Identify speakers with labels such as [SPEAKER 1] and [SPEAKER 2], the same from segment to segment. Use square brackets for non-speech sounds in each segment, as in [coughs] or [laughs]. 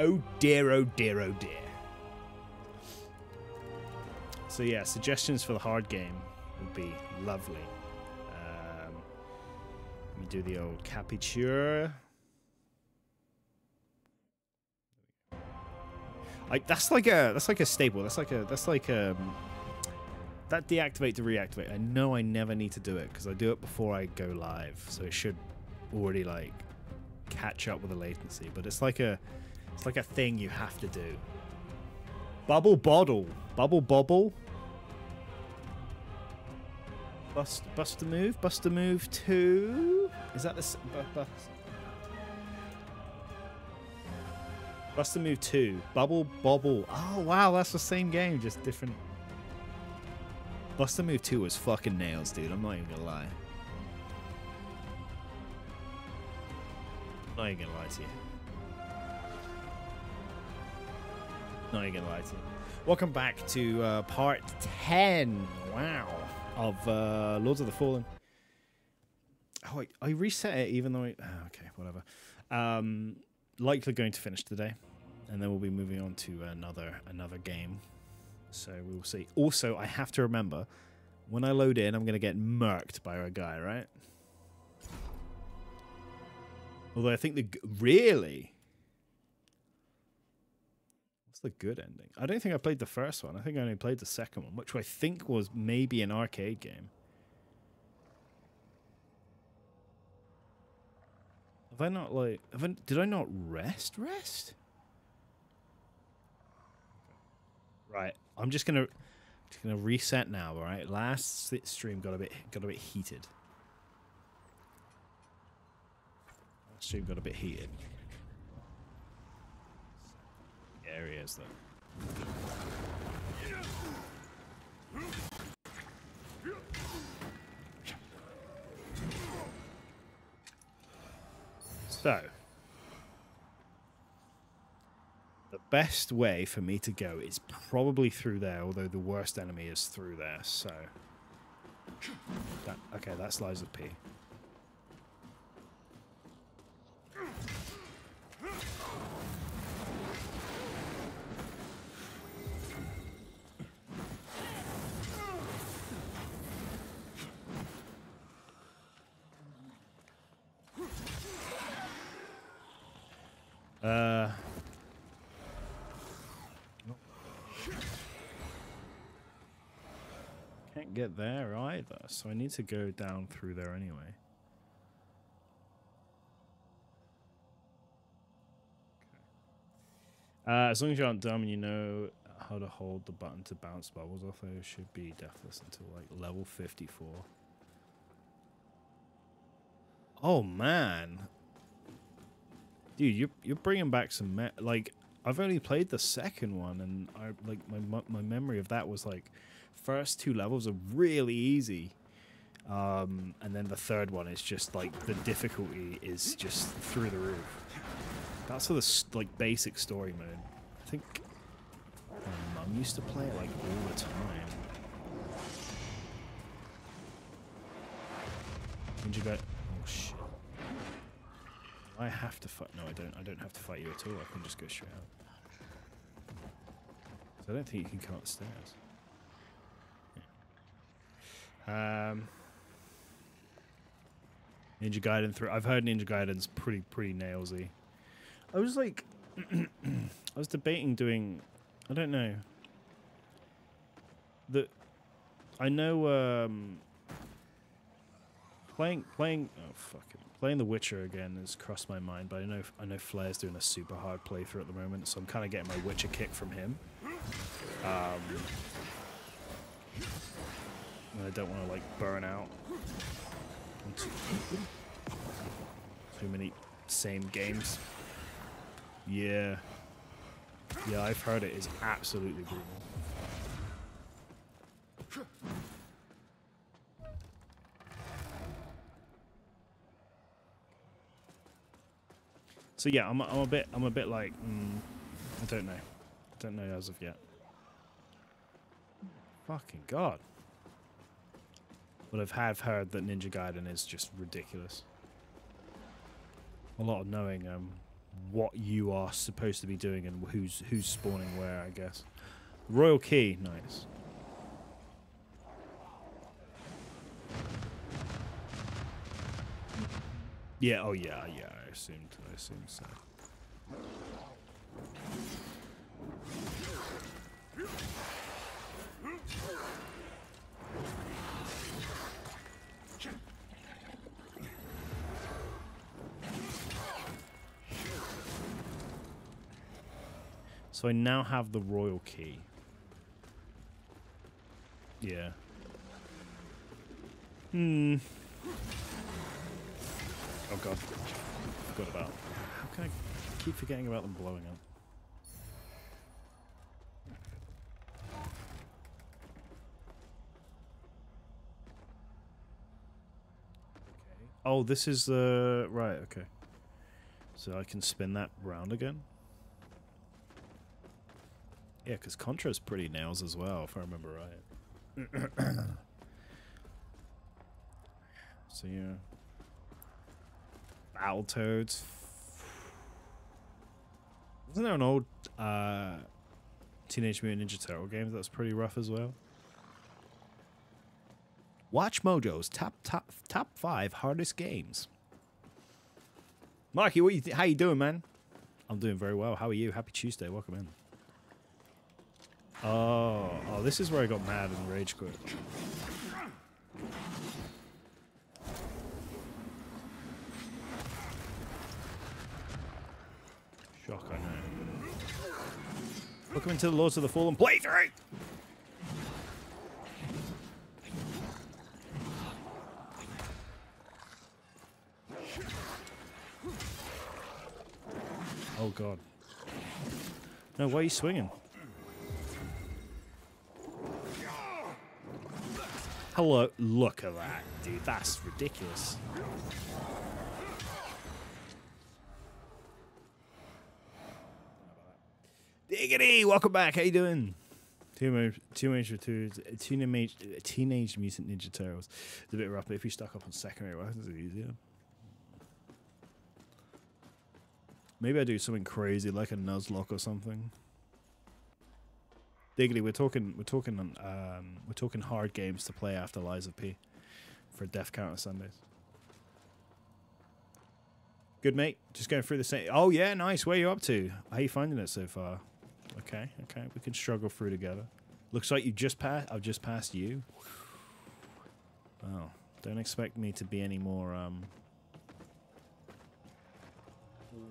[SPEAKER 1] Oh dear, oh dear, oh dear. So yeah, suggestions for the hard game would be lovely. Um, let me do the old Capiture. Like that's like a that's like a staple. That's like a that's like um that deactivate to reactivate. I know I never need to do it because I do it before I go live, so it should already like catch up with the latency. But it's like a it's like a thing you have to do. Bubble bottle, bubble bobble. Bust, bust a move, bust a move two. Is that the bu- bust? Bust a move two. Bubble bobble. Oh wow, that's the same game, just different. Bust a Move 2 was fucking nails, dude. I'm not even gonna lie. Not even gonna lie to you. Not even gonna lie to you. Welcome back to uh, part 10. Wow. Of uh, Lords of the Fallen. Oh, I, I reset it even though I. oh, okay, whatever. Um, likely going to finish today. And then we'll be moving on to another another game. So we will see. Also, I have to remember when I load in, I'm to get murked by a guy, right? Although I think the really what's the good ending? I don't think I played the first one. I think I only played the second one, which I think was maybe an arcade game. Have I not like? I, did I not rest? Rest? Right. I'm just gonna just gonna reset now. All right. Last stream got a bit got a bit heated. Last stream got a bit heated. Areas though. So, the best way for me to go is probably through there, although the worst enemy is through there, so... That, okay, that's Lies P. Uh... Can't get there either, so I need to go down through there anyway. Uh, as long as you aren't dumb and you know how to hold the button to bounce bubbles off, those should be deathless until like level 54. Oh man, dude, you're you're bringing back some me- like I've only played the second one, and I like my my memory of that was like first two levels are really easy, um, and then the third one is just like the difficulty is just through the roof. That's for the like basic story mode. I think my mum used to play it like all the time. Did you go? Oh shit! I have to fight. No, I don't. I don't have to fight you at all. I can just go straight out. So I don't think you can come up the stairs. Yeah. Um. Ninja Gaiden through. I've heard Ninja Gaiden's pretty pretty nailsy. I was like, [clears throat] I was debating doing. I don't know. The, I know. Um, playing playing. Oh fuck it. Playing The Witcher again has crossed my mind, but I know I know Flair's doing a super hard playthrough at the moment, so I'm kind of getting my Witcher kick from him. Um, and I don't want to like burn out. too many same games. Yeah. Yeah, I've heard it is absolutely brutal. So yeah, I'm, I'm a bit I'm a bit like mm, I don't know, I don't know as of yet. Fucking god! But I've have heard that Ninja Gaiden is just ridiculous. A lot of knowing um what you are supposed to be doing and who's who's spawning where, I guess. Royal key, nice. Yeah, oh yeah, yeah, I assumed I assumed so. So I now have the royal key. Yeah. Hmm. Oh god. Forgot about. How can I keep forgetting about them blowing up? Okay. Oh, this is the right. Okay. So I can spin that round again. Yeah, because Contra's pretty nails as well, if I remember right. [coughs] so yeah. Battletoads. Wasn't there an old uh, Teenage Mutant Ninja Turtle game that's pretty rough as well? Watch Mojo's top top top five hardest games. Marky, what you how you doing, man? I'm doing very well. How are you? Happy Tuesday. Welcome in. Oh, oh, this is where I got mad and rage quit. Shock, I know. Welcome into the Lords of the Fallen playthrough! Oh god. No, why are you swinging? Hello, look at that, dude. That's ridiculous. Diggity, welcome back. How you doing? Teenage, teenage, teenage, teenage Mutant Ninja Turtles. It's a bit rough, but if you stuck up on secondary weapons, it's easier. Maybe I do something crazy like a Nuzlocke or something. Diggity, we're talking, we're talking, um, we're talking hard games to play after Lies of P for Death Counter Sundays. Good mate, just going through the same. Oh yeah, nice. Where you up to? How you finding it so far? Okay, okay, we can struggle through together. Looks like you just passed. I've just passed you. Oh, don't expect me to be any more um,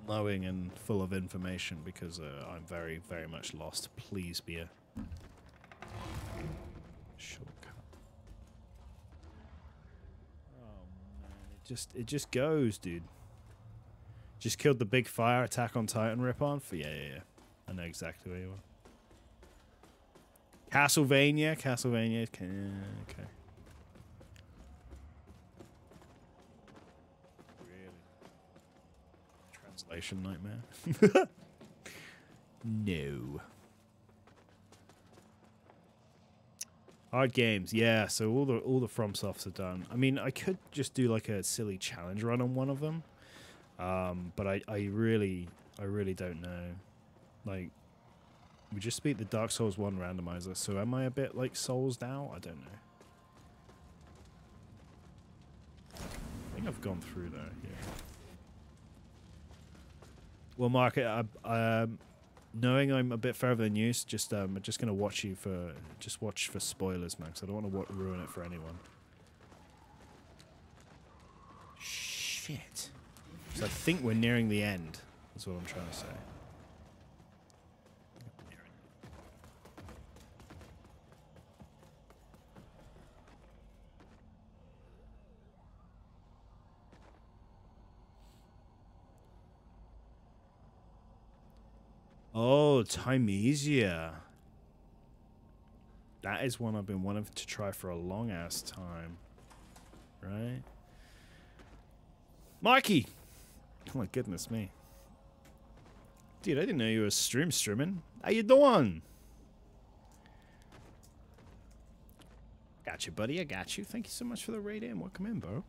[SPEAKER 1] knowing and full of information because uh, I'm very, very much lost. Please be a shortcut. Oh man, it just it just goes, dude. Just killed the big fire attack on Titan rip on for yeah, yeah, yeah. I know exactly where you are. Castlevania, Castlevania. Okay. okay. Really? Translation nightmare. [laughs] no. Hard games, yeah. So all the all the FromSofts are done. I mean, I could just do like a silly challenge run on one of them, um, but I I really I really don't know. Like, we just beat the Dark Souls 1 randomizer, so am I a bit, like, Souls now? I don't know. I think I've gone through there, yeah. Well, Mark, I, um, knowing I'm a bit further than you, just um, I'm just gonna watch you for just watch for spoilers, man. Because I don't want to ruin it for anyone. Shit. So I think we're nearing the end. That's what I'm trying to say. Oh, Thymesia. That is one I've been wanting to try for a long ass time. Right? Mikey! Oh my goodness me. Dude, I didn't know you were stream streaming. How you doing? Got you, buddy. I got you. Thank you so much for the raid in. Welcome in, bro.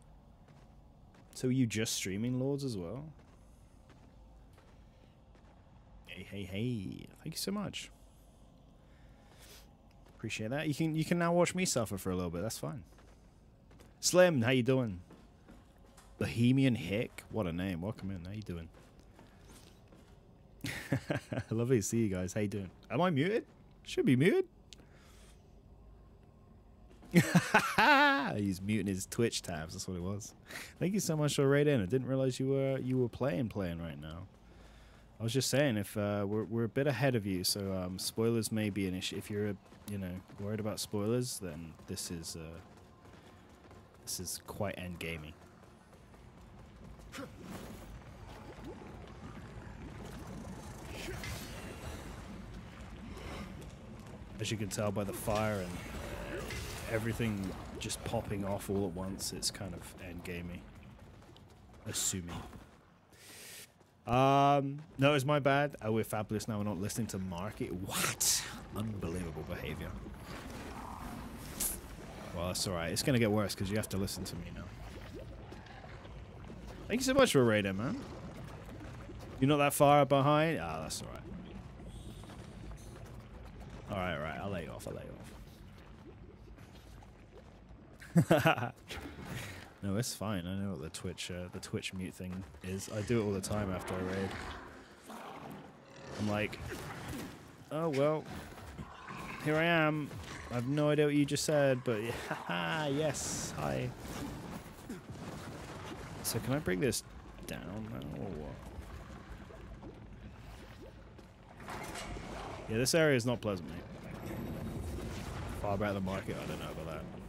[SPEAKER 1] So you just streaming Lords as well? Hey, hey, hey. Thank you so much. Appreciate that. You can you can now watch me suffer for a little bit. That's fine. Slim, how you doing? Bohemian Hick. What a name. Welcome in. How you doing? [laughs] Lovely to see you guys. How you doing? Am I muted? Should be muted. [laughs] He's muting his Twitch tabs. That's what it was. Thank you so much for right in. I didn't realize you were you were playing playing right now. I was just saying if uh, we're we're a bit ahead of you, so um, spoilers may be an issue. If you're you know worried about spoilers, then this is uh, this is quite end gaming. As you can tell by the fire and everything just popping off all at once, it's kind of end gaming. Assuming. Um, no, it's my bad. Oh, we're fabulous now. We're not listening to market. What? Unbelievable behavior. Well, that's alright. It's going to get worse because you have to listen to me now. Thank you so much for a raiding, man. You're not that far behind? Ah, oh, that's alright. Alright, alright. I'll lay you off. I'll lay you off. [laughs] no, it's fine. I know what the Twitch uh, the Twitch mute thing is. I do it all the time after I raid. I'm like, oh well, here I am. I have no idea what you just said, but [laughs] yes, hi. So can I bring this down now or what? Yeah, this area is not pleasant, mate. Far back the market, I don't know about that.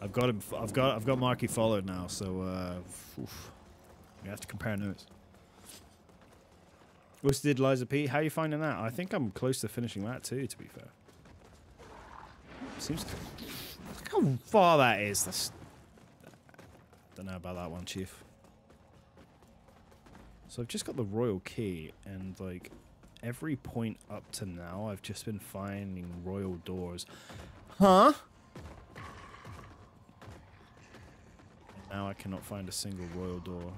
[SPEAKER 1] I've got him. I've got. I've got Marky followed now, so uh, we have to compare notes. What's did Lies of P? How are you finding that? I think I'm close to finishing that too. To be fair, seems. Look how far that is. That's. Don't know about that one, Chief. So I've just got the royal key, and like every point up to now, I've just been finding royal doors. Huh? Now I cannot find a single royal door.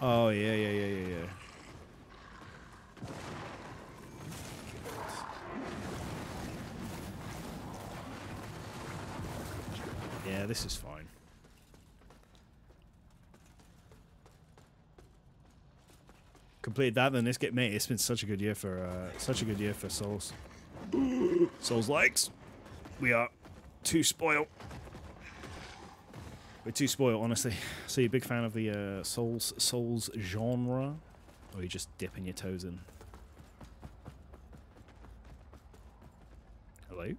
[SPEAKER 1] Oh, yeah, yeah, yeah, yeah, yeah. Yeah, this is fine. Completed that, then let's get mate. It's been such a good year for uh, such a good year for Souls. Souls likes. We are too spoiled. We're too spoiled, honestly. So you're a big fan of the uh, Souls Souls genre, or you just dipping your toes in? Hello.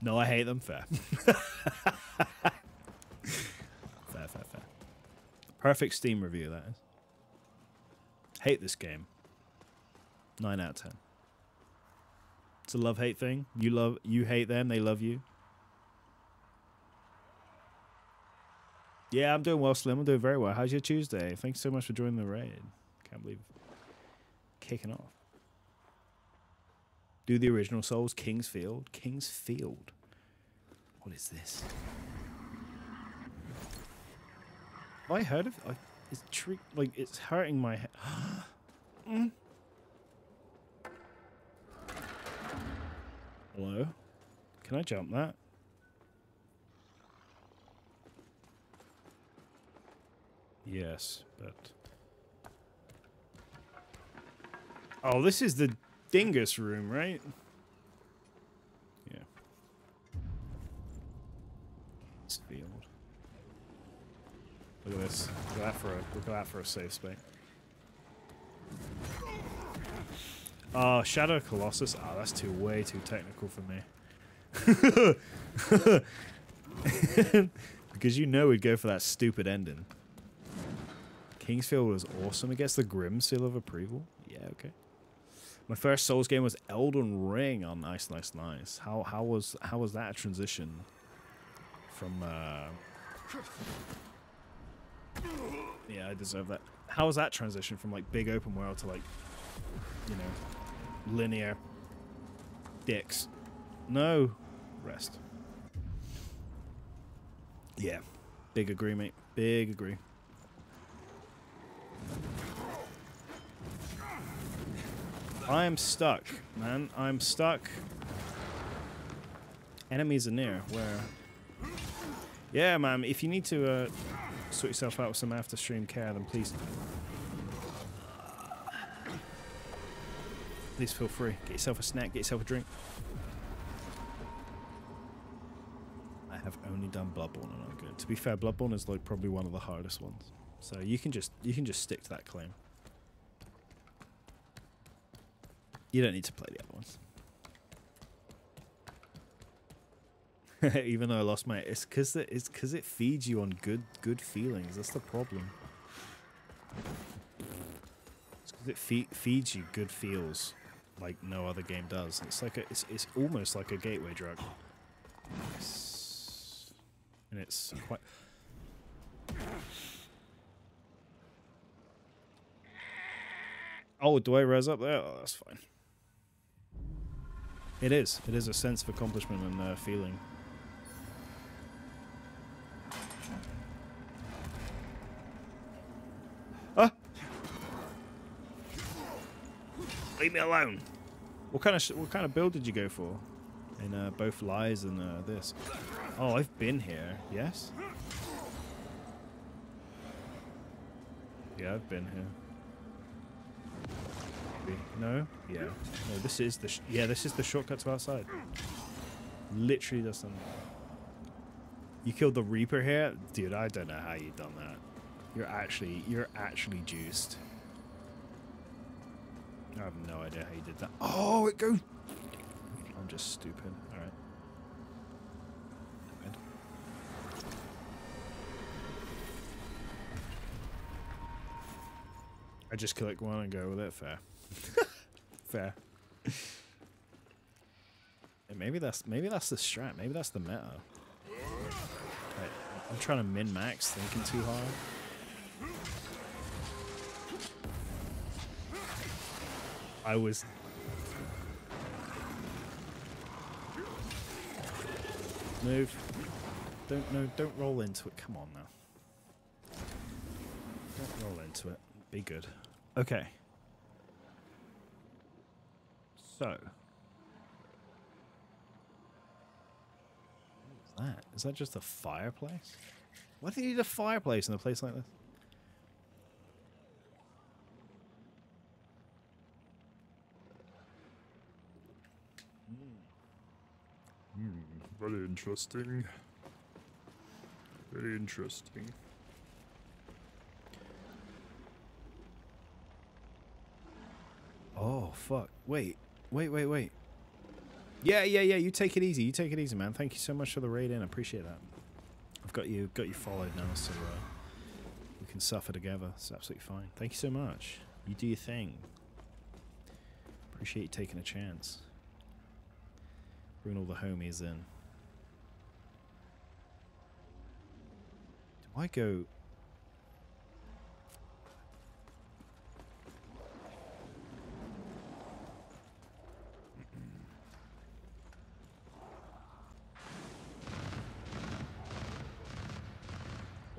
[SPEAKER 1] No, I hate them. Fair. [laughs] fair, fair, fair. Perfect Steam review, that is. Hate this game. 9 out of 10. It's a love-hate thing. You love you hate them, they love you. Yeah, I'm doing well, Slim. I'm doing very well. How's your Tuesday? Thanks so much for joining the raid. Can't believe kicking off. Do the original Souls, King's Field. Kingsfield. What is this? Have I heard of it? It's tre like it's hurting my head. [gasps] mm. Hello? Can I jump that? Yes, but... Oh, this is the dingus room, right? Yeah. This field. Look at this. Look at that for a look at that for a safe space. Oh, Shadow Colossus. Oh, that's too way too technical for me. [laughs] because you know we'd go for that stupid ending. King's Field was awesome. It gets the Grim seal of approval. Yeah, okay. My first Souls game was Elden Ring. Oh, nice, nice, nice. How how was how was that transition from uh, yeah, I deserve that. How was that transition from like big open world to like, you know, linear dicks? No, rest. Yeah, big agree, mate. Big agree. I'm stuck, man. I'm stuck. Enemies are near. Where? Yeah, man. If you need to uh, sort yourself out with some after stream care, then please. Please feel free. Get yourself a snack. Get yourself a drink. I have only done Bloodborne and I'm good. To be fair, Bloodborne is like probably one of the hardest ones. So you can just you can just stick to that claim. You don't need to play the other ones. [laughs] Even though I lost my, it's because it, it's because it feeds you on good good feelings. That's the problem. It's because it fe feeds you good feels, like no other game does. It's like a, it's it's almost like a gateway drug. It's, and it's quite. Oh, do I res up there? Oh, that's fine. It is. It is a sense of accomplishment and uh, feeling. Ah! Leave me alone. What kind of what kind of build did you go for? In uh, both lies and uh, this. Oh, I've been here. Yes. Yeah, I've been here. Maybe. No? Yeah. No, this is the... yeah, this is the shortcut to outside. Literally doesn't... You killed the Reaper here? Dude, I don't know how you done that. You're actually... You're actually juiced. I have no idea how you did that. Oh, it goes... I'm just stupid. Alright. I just click one and go with it. Fair. [laughs] Fair. And maybe that's maybe that's the strat. Maybe that's the meta. Right, I'm trying to min max, thinking too hard. I was. Move. Don't no. Don't roll into it. Come on now. Don't roll into it. Be good. Okay. So. What is that? Is that just a fireplace? Why do you need a fireplace in a place like this?
[SPEAKER 2] Hmm, very interesting. Very interesting.
[SPEAKER 1] Oh, fuck. Wait. Wait, wait, wait. Yeah, yeah, yeah. You take it easy. You take it easy, man. Thank you so much for the raid in. I appreciate that. I've got you got you followed now, so uh, we can suffer together. It's absolutely fine. Thank you so much. You do your thing. Appreciate you taking a chance. Bring all the homies in. Do I go...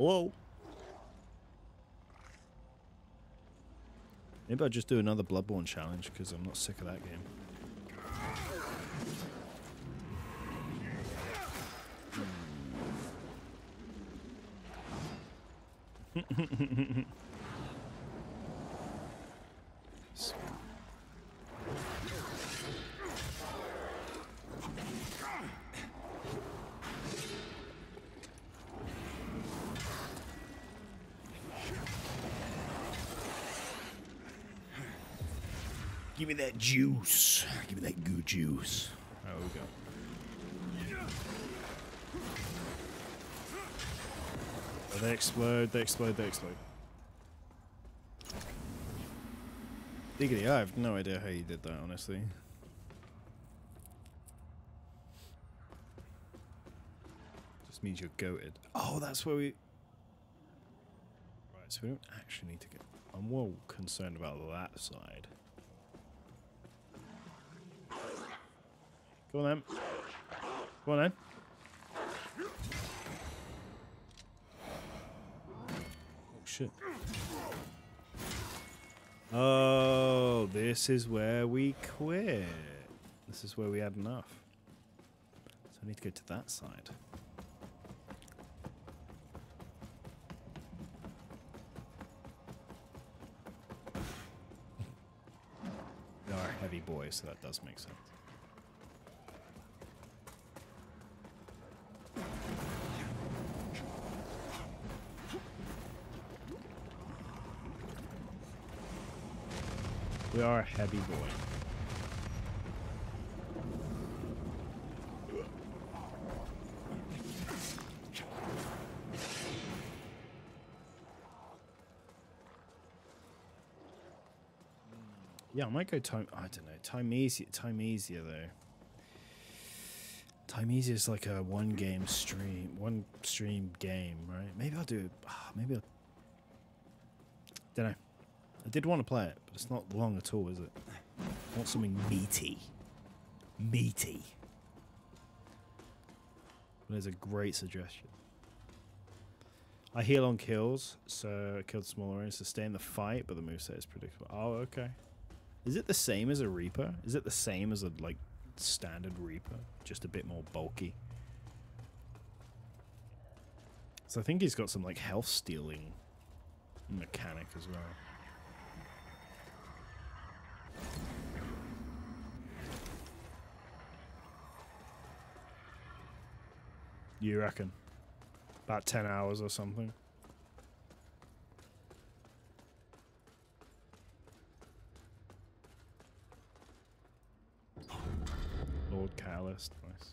[SPEAKER 1] Whoa. Maybe I'll just do another Bloodborne challenge because I'm not sick of that game. [laughs] Give me juice. Give me that good juice. There we go. Oh, they explode, they explode, they explode. Diggity, I have no idea how you did that, honestly. Just means you're goated. Oh, that's where we... Right, so we don't actually need to get... I'm more concerned about that side. Go on then. Go on then. Oh shit. Oh Oh, this is where we quit. This is where we had enough. So I need to go to that side. [laughs] They are heavy boys, so that does make sense. Heavy boy. Yeah, I might go time. I don't know. Thymesia. Time easier though. Thymesia is like a one game stream, one stream game, right? Maybe I'll do. ah, maybe I'll. Don't know. I did want to play it, but it's not long at all, is it? I want something meaty. Meaty. That is a great suggestion. I heal on kills, so I killed smaller enemies to stay in the fight, but the moveset is predictable. Oh, okay. Is it the same as a Reaper? Is it the same as a like standard Reaper? Just a bit more bulky? So I think he's got some like health stealing mechanic as well. You reckon? About 10 hours or something? Lord Catalyst, nice.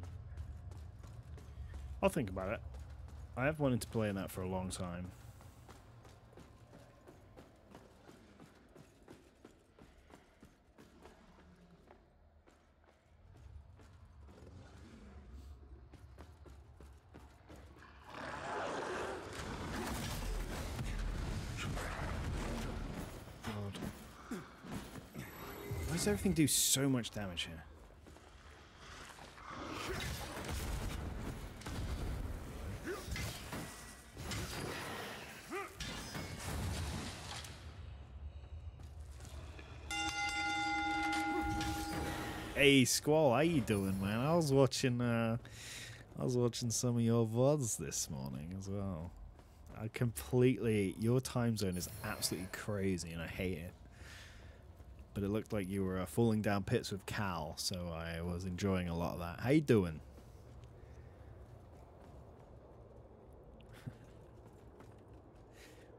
[SPEAKER 1] Hmm. I'll think about it. I have wanted to play in that for a long time. God. Why everything do so much damage here? Hey Squall, how you doing, man? I was watching uh I was watching some of your VODs this morning as well. I completely your time zone is absolutely crazy and I hate it. But it looked like you were uh, falling down pits with Cal, so I was enjoying a lot of that. How you doing? [laughs]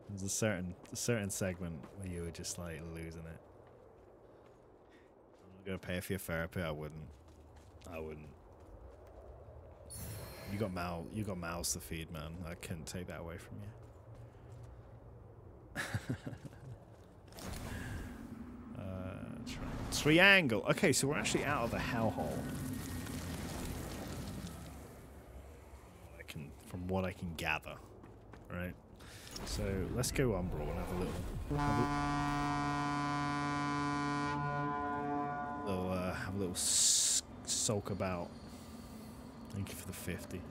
[SPEAKER 1] There's a certain a certain segment where you were just like losing it. I'm not gonna pay for your therapy. I wouldn't. I wouldn't. You got mal. You got mouths to feed, man. I couldn't take that away from you. [laughs] uh, tri- triangle. Okay, so we're actually out of the hellhole. I can, from what I can gather, right? So let's go Umbral and have a little, have a little, uh, have a little sulk about. Thank you for the fifty.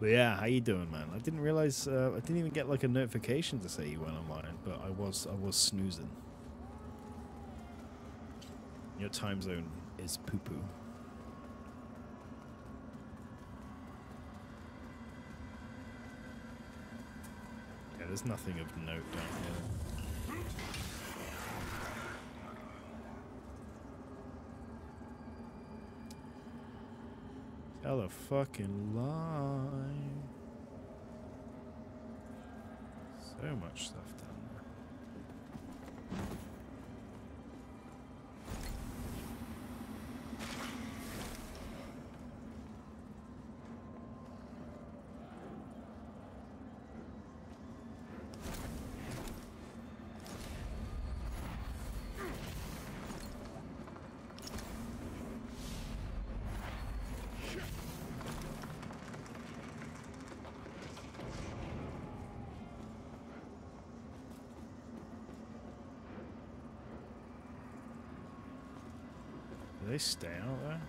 [SPEAKER 1] But yeah, how you doing, man? I didn't realize uh, I didn't even get like a notification to say you went online, but I was I was snoozing. Your time zone is poo poo. Yeah, there's nothing of note down here. Tell a fucking lie. So much stuff down there. They stay out there?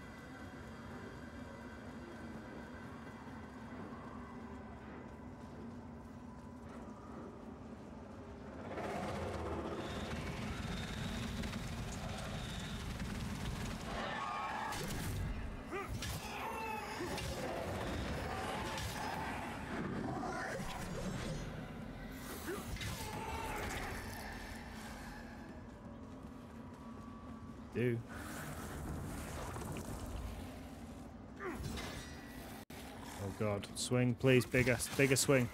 [SPEAKER 1] Do. Swing, please, bigger, bigger swing.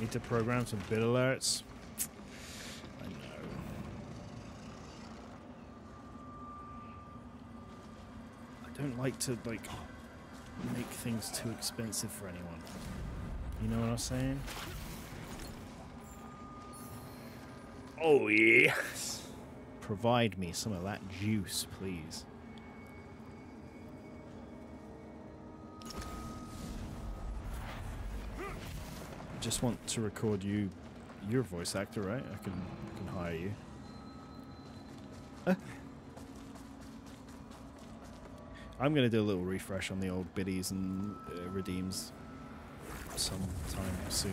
[SPEAKER 1] Need to program some bit alerts. I know. I don't like to like make things too expensive for anyone. You know what I'm saying? Oh yes. Provide me some of that juice, please. I just want to record you. You're a voice actor, right? I can, I can hire you. I'm gonna do a little refresh on the old biddies and uh, redeems sometime soon.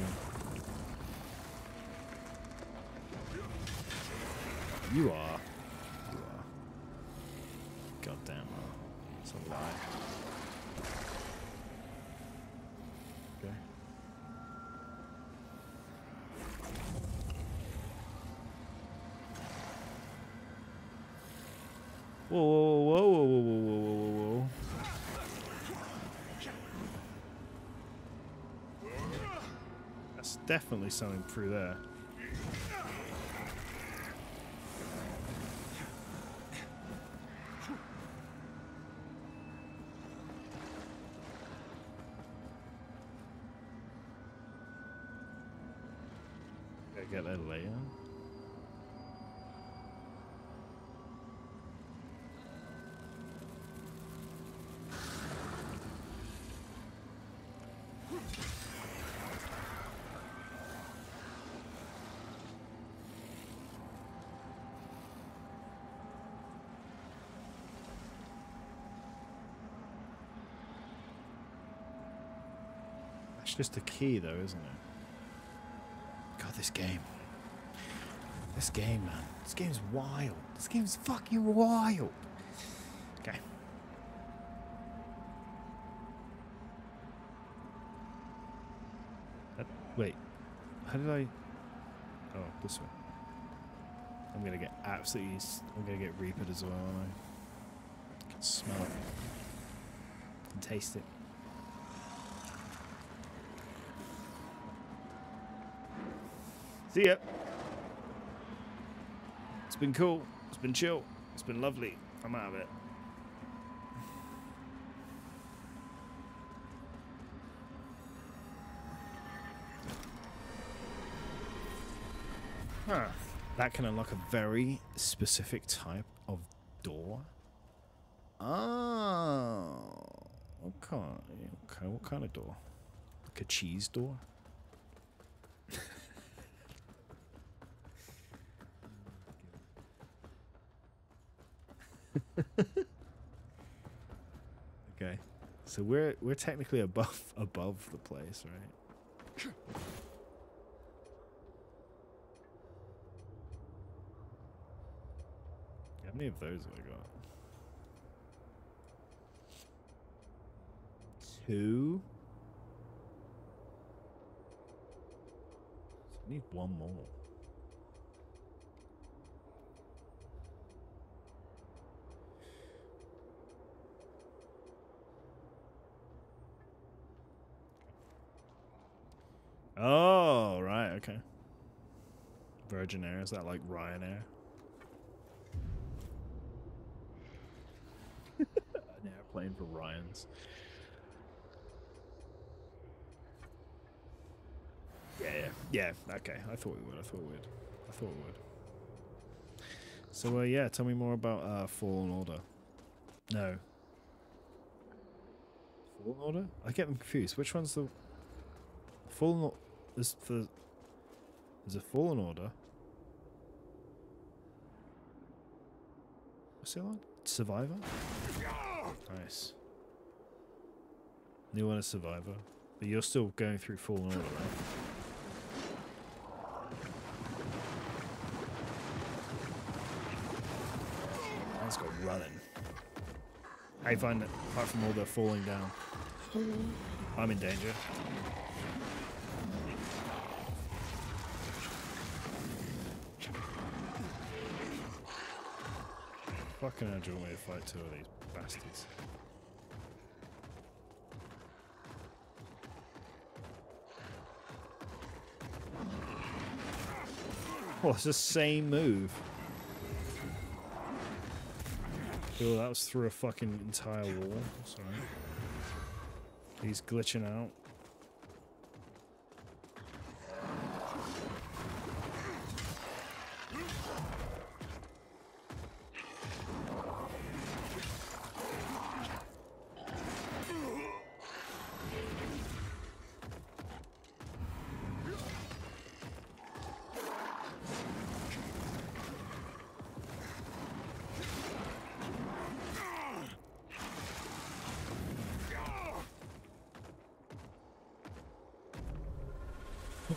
[SPEAKER 1] You are. You are. Goddamn. uh, It's a lie. Okay. Whoa, whoa, whoa, whoa, whoa, whoa, whoa, whoa, whoa, whoa. That's definitely something through there. Gotta get that layer. That's just a key, though, isn't it? God, this game. This game, man. This game's wild. This game's fucking wild. Okay. That, wait. How did I... Oh, this way. I'm gonna get absolutely... I'm gonna get reapered as well, aren't I? I can smell it. I can taste it. See ya. It's been cool. It's been chill. It's been lovely. I'm out of it. Huh. That can unlock a very specific type of door. Oh. Okay. Okay. What kind of door? Like a cheese door? Okay. So we're we're technically above [laughs] above the place, right? How many of those have I got? Two. Need one more. Oh, right, okay. Virgin Air, is that like Ryanair? An airplane for Ryans. Yeah, yeah, yeah. Okay, I thought we would. I thought we would. I thought we would. So, uh, yeah, tell me more about uh, Fallen Order. No. Fallen Order? I get them confused. Which one's the Fallen? Or- There's the there's a Fallen Order. What's the other one? Survivor. Nice. New one is Survivor, but you're still going through Fallen Order, right? Let's go running. You find it? Apart from all the falling down. Hmm. I'm in danger. Fucking hell, do you want me to fight two of these bastards? Oh, it's the same move. Oh, that was through a fucking entire wall. Sorry. He's glitching out.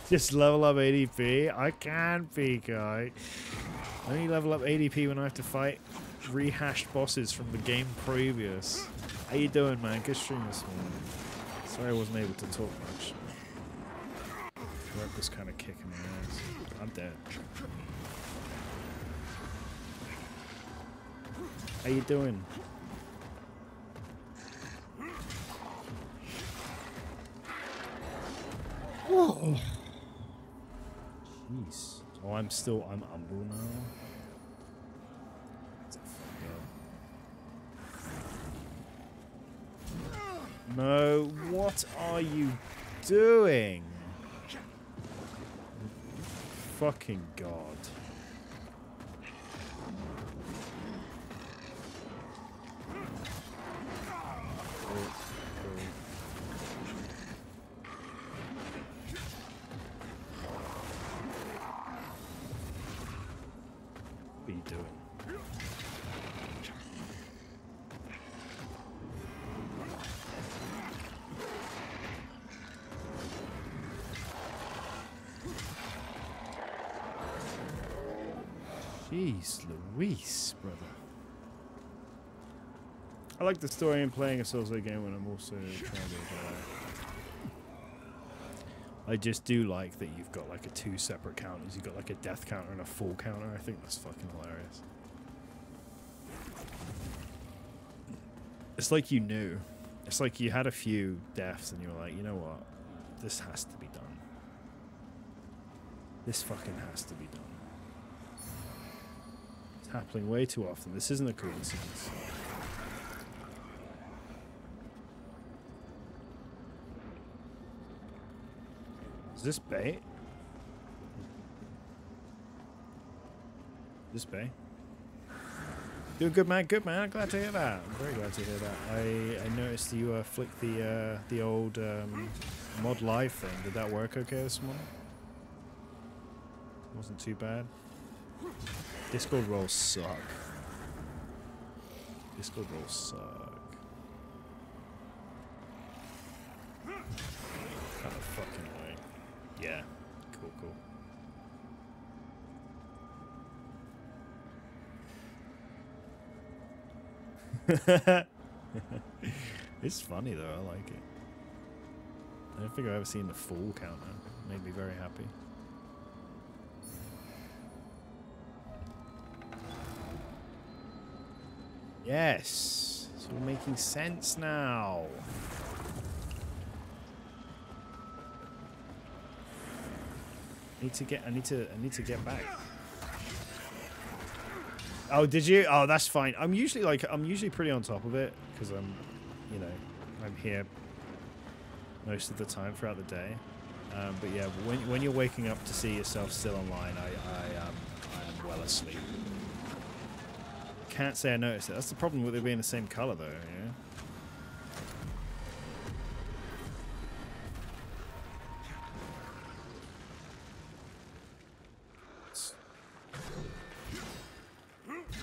[SPEAKER 1] [laughs] Just level up ADP? I can't be, guy. I only level up ADP when I have to fight rehashed bosses from the game previous. How you doing, man? Good stream this morning. Sorry I wasn't able to talk much. Work was kind of kicking my ass. I'm dead. How you doing? Whoa. I'm still, I'm humble now. No, what are you doing? Fucking god. Oh, oh. What are you doing? Jeez Louise, brother. I like the story in playing a Souls game when I'm also trying to I just do like that you've got like a two separate counters. You've got like a death counter and a full counter. I think that's fucking hilarious. It's like you knew. It's like you had a few deaths and you were like, you know what? This has to be done. This fucking has to be done. It's happening way too often. This isn't a coincidence. Is this bait? This bay? Doing good, man. Good, man. Glad to hear that. I'm very glad to hear that. I, I noticed you uh, flicked the uh, the old um, mod live thing. Did that work okay this morning? Wasn't too bad. Discord roles suck. Discord roles suck. Kind of fucking way. Yeah. Cool, cool. [laughs] it's funny though, I like it. I don't think I've ever seen the full counter. It made me very happy. Yes! It's all making sense now. Need to get I need to I need to get back. Oh, did you? Oh, that's fine. I'm usually like I'm usually pretty on top of it because I'm, you know, I'm here most of the time throughout the day. Um, but yeah, when when you're waking up to see yourself still online, I I um I am well asleep. Can't say I noticed it. That's the problem with it being the same color though. Yeah.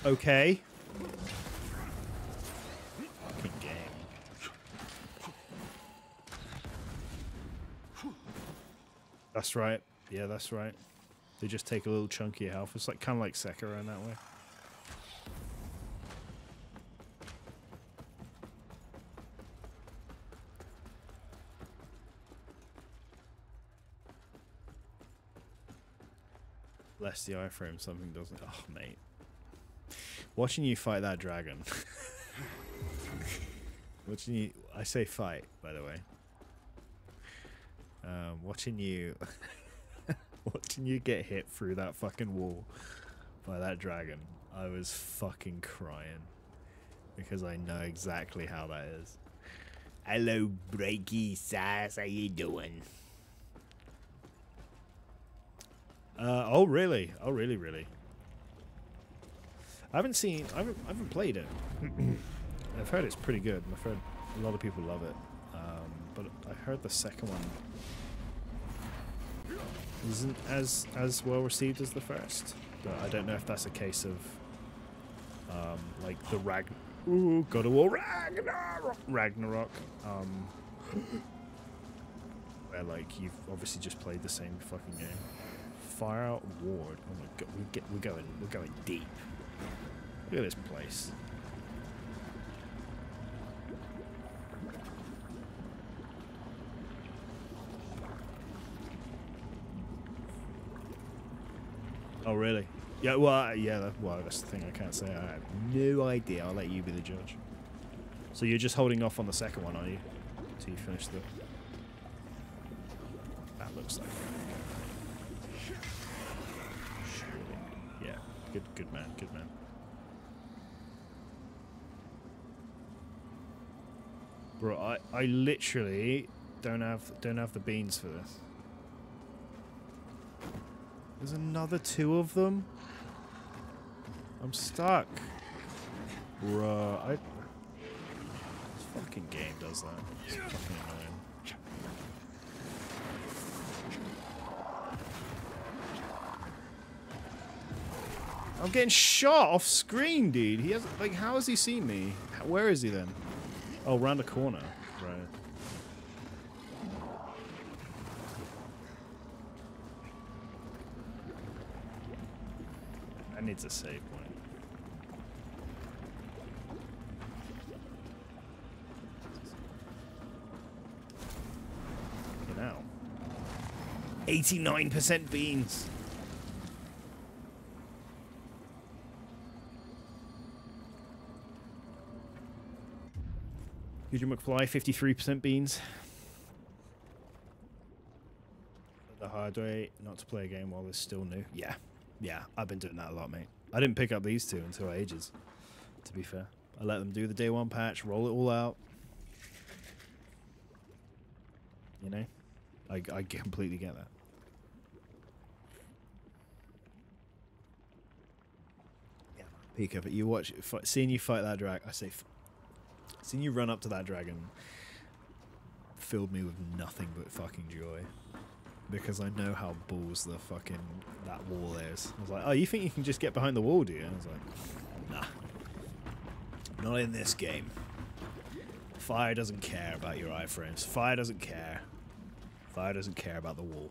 [SPEAKER 1] Okay. Fucking game. That's right. Yeah, that's right. They just take a little chunky health. It's like kind of like Sekiro in that way. Less the iframe, something doesn't. Oh, mate. Watching you fight that dragon. watching you. I say fight, by the way. Um, watching you. [laughs] watching you get hit through that fucking wall by that dragon. I was fucking crying. Because I know exactly how that is. Hello, Breaky Sass. How you doing? Uh, oh, really? Oh, really, really? I haven't seen... I haven't, I haven't played it. [clears throat] I've heard it's pretty good. I've heard a lot of people love it. Um, but I heard the second one isn't as as well received as the first. But I don't know if that's a case of um, like the Rag Ooh, God of War Ragnarok Ragnarok. Um, where like you've obviously just played the same fucking game. Fire Ward. Oh my god, we get we're going we're going deep. Look at this place. Oh really? Yeah. Well, uh, yeah. Well, that's the thing. I can't say. I have no idea. I'll let you be the judge. So you're just holding off on the second one, are you? Till you finish the. That looks like. Surely. Yeah. Good. Good man. Good man. Bro, I, I literally don't have don't have the beans for this. There's another two of them. I'm stuck. Bruh, I... This fucking game does that. It's fucking annoying. I'm getting shot off screen, dude. He has like, how has he seen me? Where is he then? Oh, round the corner. Right. That needs a save point. Know. 89% beans. Eugene McFly, 53% beans. The hard way not to play a game while it's still new. Yeah. Yeah, I've been doing that a lot, mate. I didn't pick up these two until ages, to be fair. I let them do the day one patch, roll it all out. You know? I, I [laughs] completely get that. Yeah, peek but. You watch, seeing you fight that drag, I say, seeing you run up to that dragon filled me with nothing but fucking joy because I know how balls the fucking that wall is. I was like, oh, you think you can just get behind the wall, do you? I was like, nah, not in this game. Fire doesn't care about your iframes. Fire doesn't care. Fire doesn't care about the wall.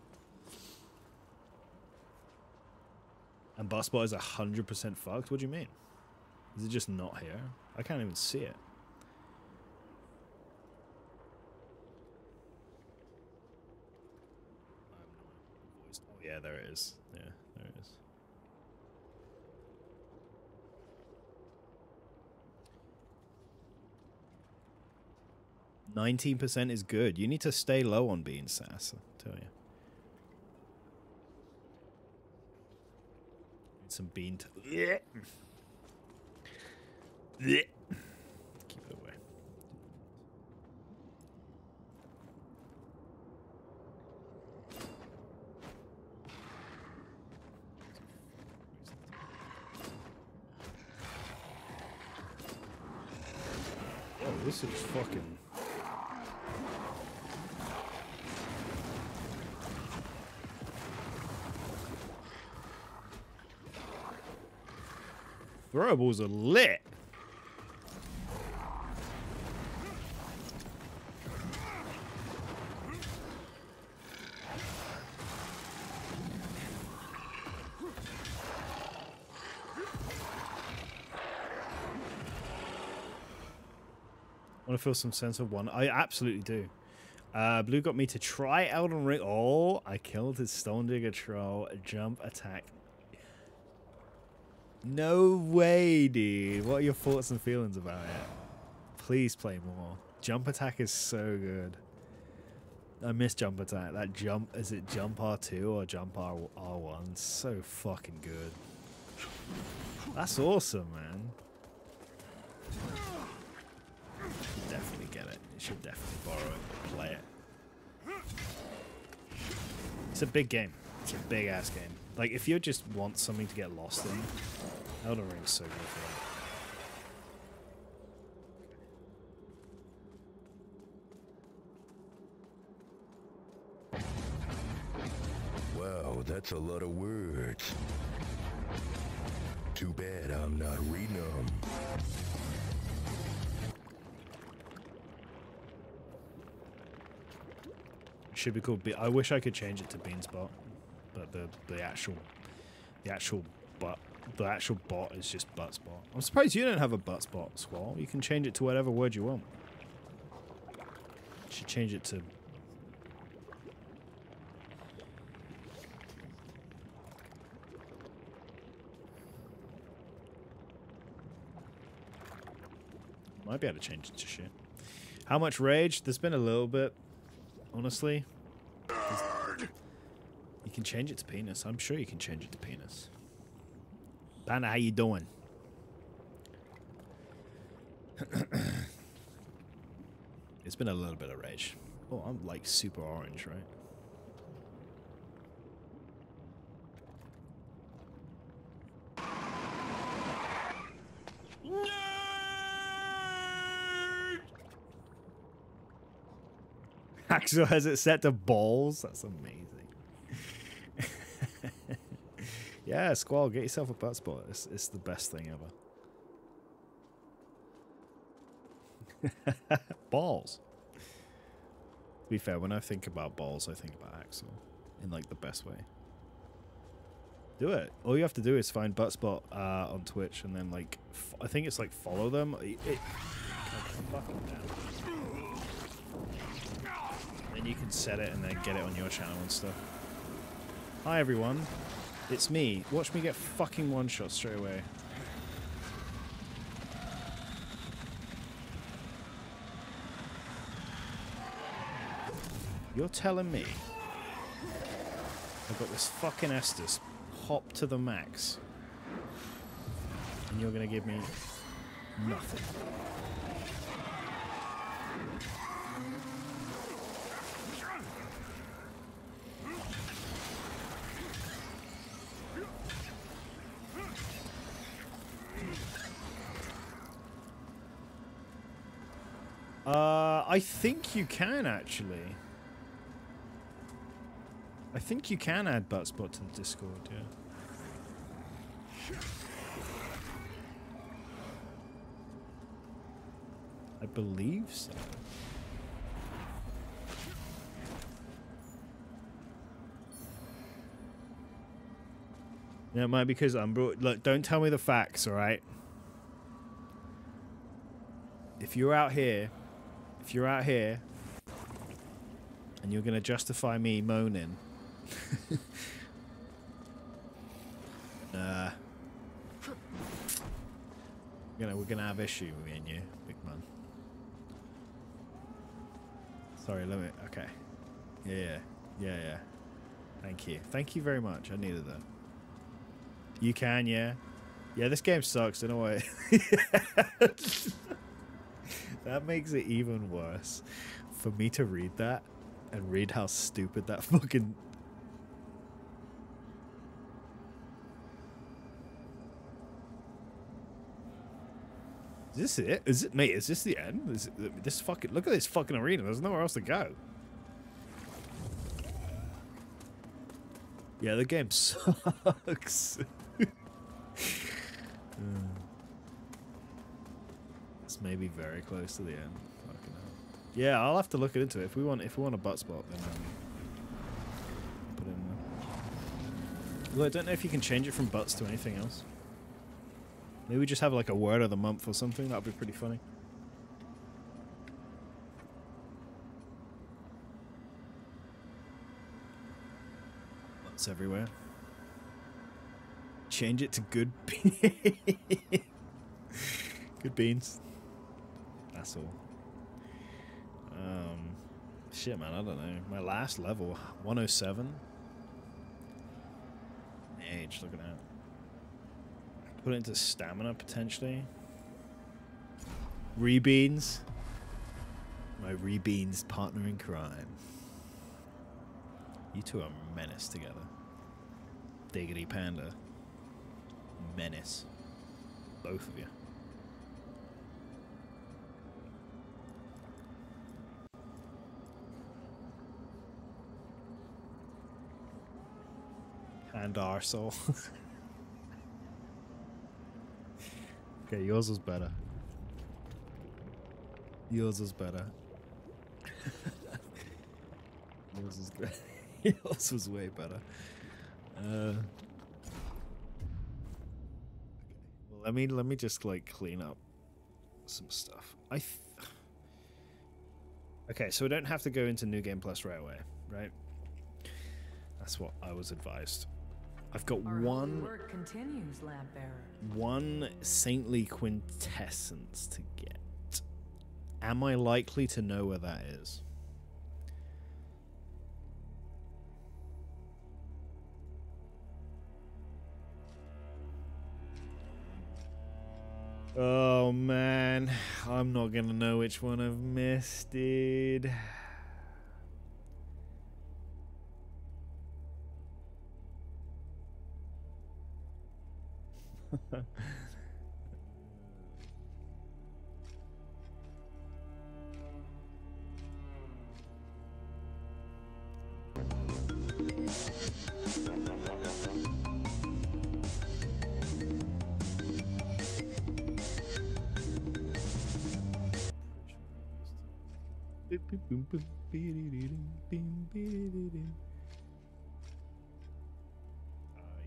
[SPEAKER 1] And Busbot is 100% fucked? What do you mean? Is it just not here? I can't even see it. Yeah, there it is. Yeah, there it is. Nineteen percent is good. You need to stay low on being sass. I tell you. Need some bean. yeah. Keep it away. Oh, this is fucking. Throwables are lit. want to feel some sense of one. I absolutely do. Uh, Blue got me to try Elden Ring. Oh, I killed his Stone Digger troll. Jump attack No way, dude. What are your thoughts and feelings about it? Please play more. Jump attack is so good. I miss jump attack. That jump is it jump R2 or jump R R1? So fucking good. That's awesome, man. Should definitely get it. You should definitely borrow it play it. It's a big game. It's a big ass game. Like if you just want something to get lost in, Elden Ring's so good for that.
[SPEAKER 3] Wow, that's a lot of words. Too bad I'm not reading them.
[SPEAKER 1] Should be called. Be- I wish I could change it to Beanspot, but the the actual the actual butt the actual bot is just butt spot. I'm surprised you don't have a butt spot, Squall. You can change it to whatever word you want. You should change it to. Might be able to change it to shit. How much rage? There's been a little bit, honestly. You can change it to penis. I'm sure you can change it to penis. Panda, how you doing? it's been a little bit of rage. Oh, I'm like super orange, right? [laughs] Axel has it set to balls. That's amazing. Yeah, Squall, get yourself a butt spot. It's, it's the best thing ever. [laughs] balls. To be fair, when I think about balls, I think about Axel in like the best way. Do it. All you have to do is find Buttspot uh, on Twitch, and then like I think it's like follow them. It, it. Then you can set it and then get it on your channel and stuff. Hi everyone, it's me. Watch me get fucking one shot straight away. You're telling me I've got this fucking Estus hop to the max and you're gonna give me nothing. Uh, I think you can actually. I think you can add Buttspot to the Discord, yeah. I believe so. Yeah, it might be because I'm brought. Look, don't tell me the facts, all right? If you're out here, if you're out here, and you're gonna justify me moaning, [laughs] uh, you know, we're gonna have issue, me and you, big man. Sorry, let me. Okay. Yeah, yeah, yeah, yeah. Thank you. Thank you very much. I needed that. You can, yeah. Yeah, this game sucks. Don't know why. That makes it even worse for me to read that and read how stupid that [laughs] fucking. Is this it? Is it, mate? Is this the end? Is it, this fucking look at this fucking arena. There's nowhere else to go. Yeah, the game [laughs] sucks. [laughs] Uh, maybe very close to the end. Fucking hell. Yeah, I'll have to look into it. If we want, if we want a butt spot, then um, put in. Well, I don't know if you can change it from butts to anything else. Maybe we just have like a word of the month or something. That'd be pretty funny. Butts everywhere. change it to good [laughs] be- good beans. All. Um, shit, man. I don't know. My last level, 107. Age, looking at. that. Put it into stamina potentially. Rebeans. My Rebeans partner in crime. You two are menace together. Diggity Panda. Menace. Both of you. And arsehole. [laughs] okay, yours was better. Yours was better. [laughs] yours was great. [laughs] yours was way better. Uh, well, let me let me just like clean up some stuff. I. Th- [sighs] okay, so we don't have to go into New Game Plus right away, right? That's what I was advised. I've got
[SPEAKER 4] Our
[SPEAKER 1] one
[SPEAKER 4] work continues,
[SPEAKER 1] one saintly quintessence to get. Am I likely to know where that is? Oh man, I'm not gonna know which one I've missed, dude. Uh,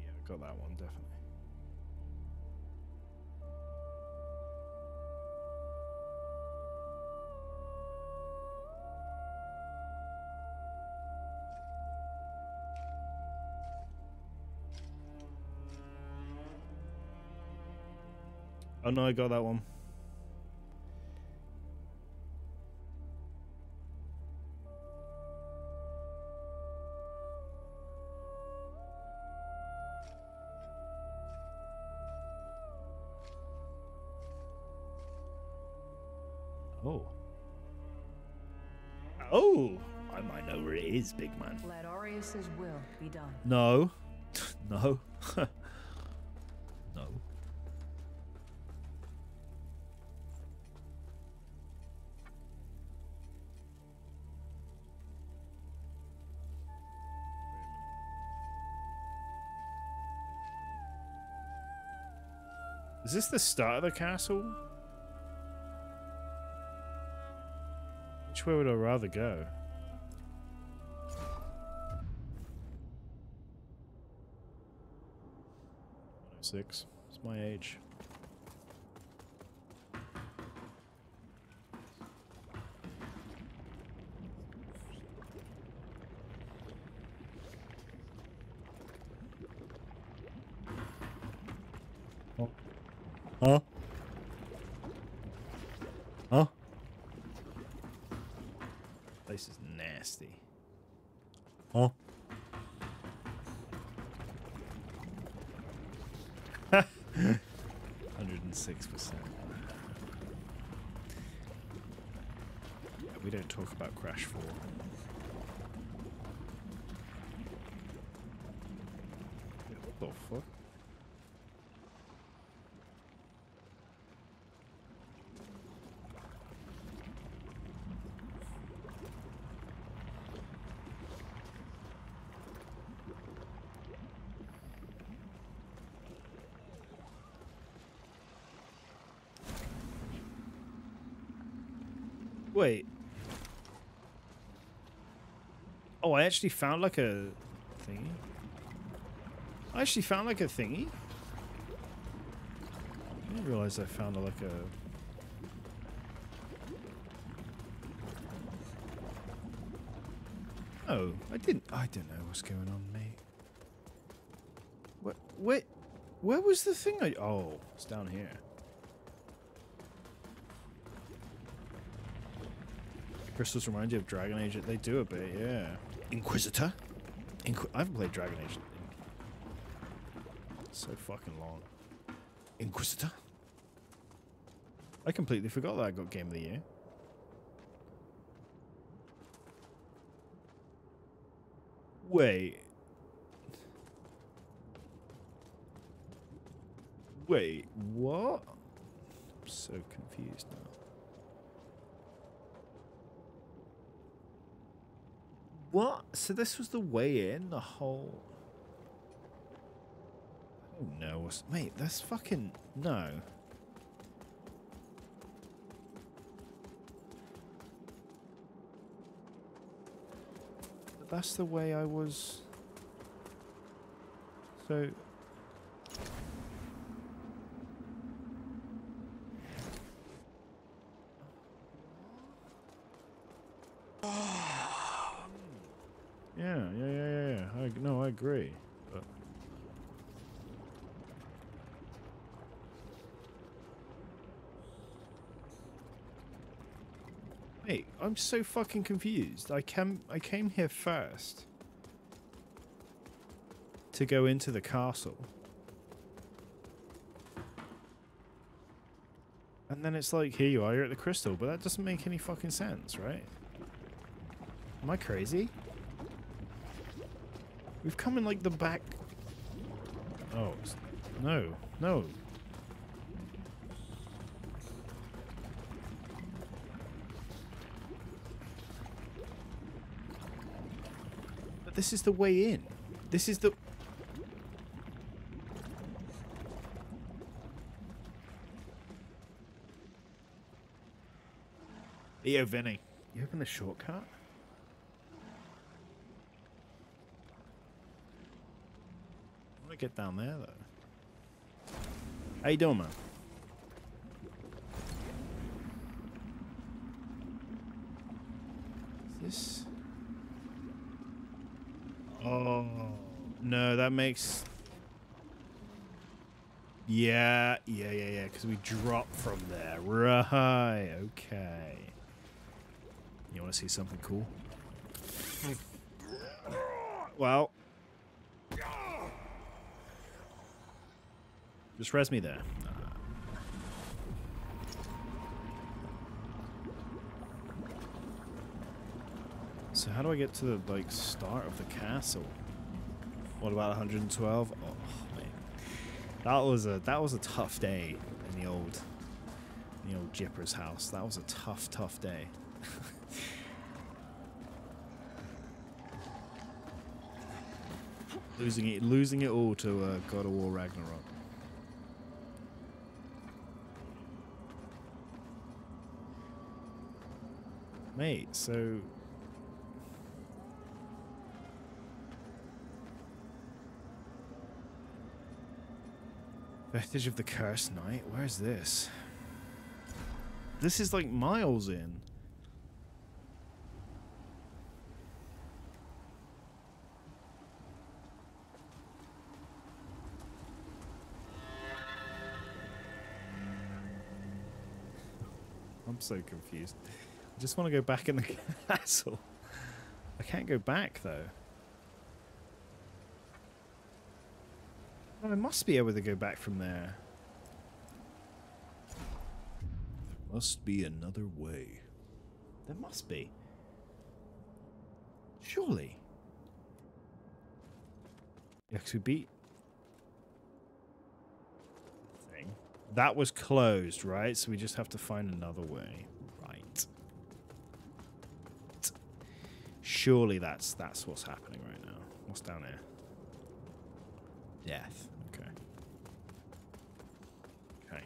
[SPEAKER 1] yeah, got that one Oh no, I got that one. Oh. Oh! I might know where it is, big man.
[SPEAKER 4] Let will be done.
[SPEAKER 1] No. [laughs] no. [laughs] Is this the start of the castle? Which way would I rather go? Six. It's my age. Oh. Huh? Huh? Place is nasty. Huh? Hundred and six percent. We don't talk about Crash Four. What the fuck? Wait. Oh, I actually found like a thingy. I actually found like a thingy. I didn't realize I found like a. Oh, I didn't. I don't know what's going on, mate. What? What? Where was the thing I... Oh, it's down here. Crystals remind you of Dragon Age. They do a bit, yeah. Inquisitor? Inqu I haven't played Dragon Age. So fucking long. Inquisitor? I completely forgot that I got Game of the Year. Wait, what? I'm so confused now. What? So this was the way in, the whole... Oh no, mate, that's fucking... No. That's the way I was... So... Yeah, yeah, yeah, yeah, yeah. I, no, I agree. But Wait, I'm so fucking confused. I came, I came here first to go into the castle. And then it's like, here you are, you're at the crystal, but that doesn't make any fucking sense, right? Am I crazy? We've come in like the back. Oh, no, no. But this is the way in. This is the. Yo, Vinny. You open the shortcut? I want to get down there, though. How you doing, man? Is this... Oh, no, that makes... Yeah, yeah, yeah, yeah, because we drop from there. Right, okay. You want to see something cool? well... Just res me there. So how do I get to the like start of the castle? What about 112? Oh man, that was a that was a tough day in the old in the old Jipper's house. That was a tough, tough day. [laughs] losing it, losing it all to uh, God of War Ragnarok. Mate, so Vestige of the Cursed Knight? Where's this? This is like miles in. I'm so confused. I just want to go back in the [laughs] castle. I can't go back though. I must be able to go back from there. There must be another way. There must be. Surely. Yeah, we beat... Thing. That was closed, right? So we just have to find another way. Right. Surely that's that's what's happening right now. What's down here? Death. Okay. Okay.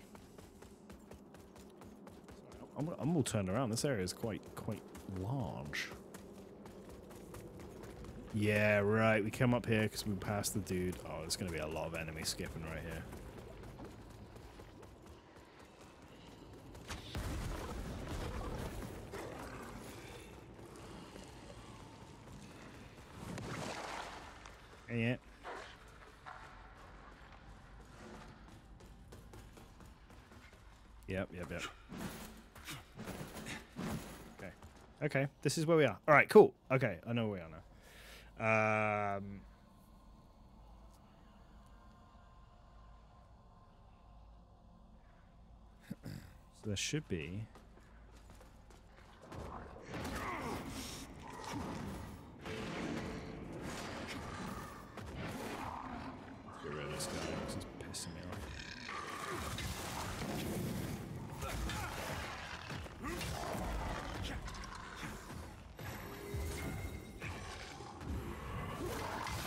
[SPEAKER 1] I'm, I'm all turned around. This area is quite quite large. Yeah, right. We come up here because we passed the dude. Oh, there's going to be a lot of enemy skipping right here. Yeah. Yep, yep, yep. Okay. Okay, this is where we are. All right, cool. Okay, I know where we are now. Um, [coughs] so there should be. Get rid of this guy.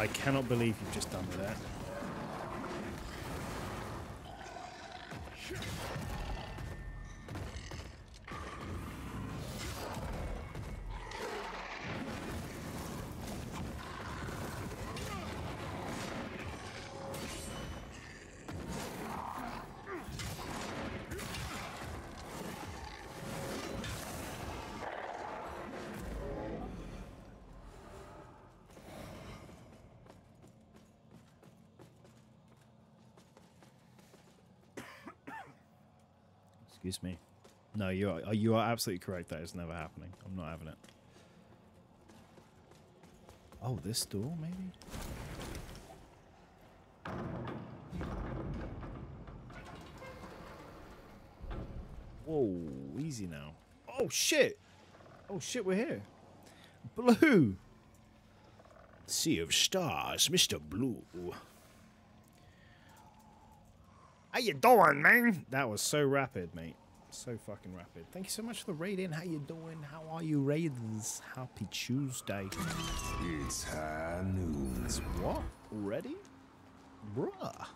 [SPEAKER 1] I cannot believe you've just done with that. Excuse me. No, you are you are absolutely correct. That is never happening. I'm not having it. Oh, this door maybe. Whoa, easy now. Oh shit! Oh shit, we're here. Blue. Sea of stars, Mr. Blue. How you doing, man? That was so rapid, mate. So fucking rapid. Thank you so much for the raid in. How you doing? How are you, raiders? Happy Tuesday.
[SPEAKER 3] It's high noon.
[SPEAKER 1] It's what? Already? Bruh.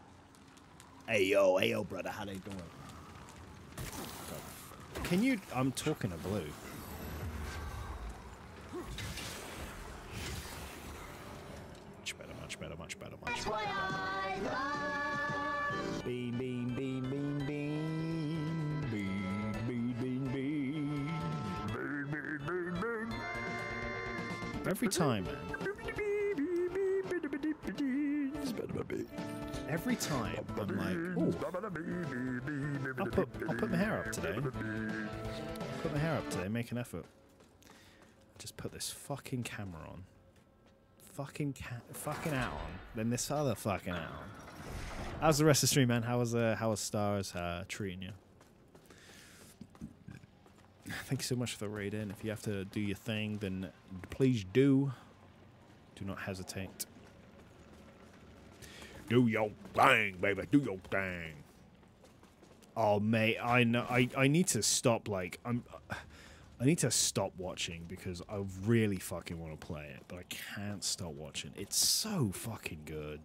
[SPEAKER 1] Hey yo, hey yo, brother. How they doing? Can you? I'm talking to Blue. Much better, much better, much better, much better. Every time, man. Every time, I'm like, I'll put, I'll put my hair up today. I'll Put my hair up today, make an effort. Just put this fucking camera on. Fucking ca- fucking out on. Then this other fucking out on. How's the rest of the stream, man? How was uh, how was stars uh, treating you? Thank you so much for the raid in. If you have to do your thing, then please do. Do not hesitate. Do your thing, baby. Do your thing. Oh, mate, I know. I, I need to stop. Like, I'm. I need to stop watching because I really fucking want to play it, but I can't stop watching. It's so fucking good,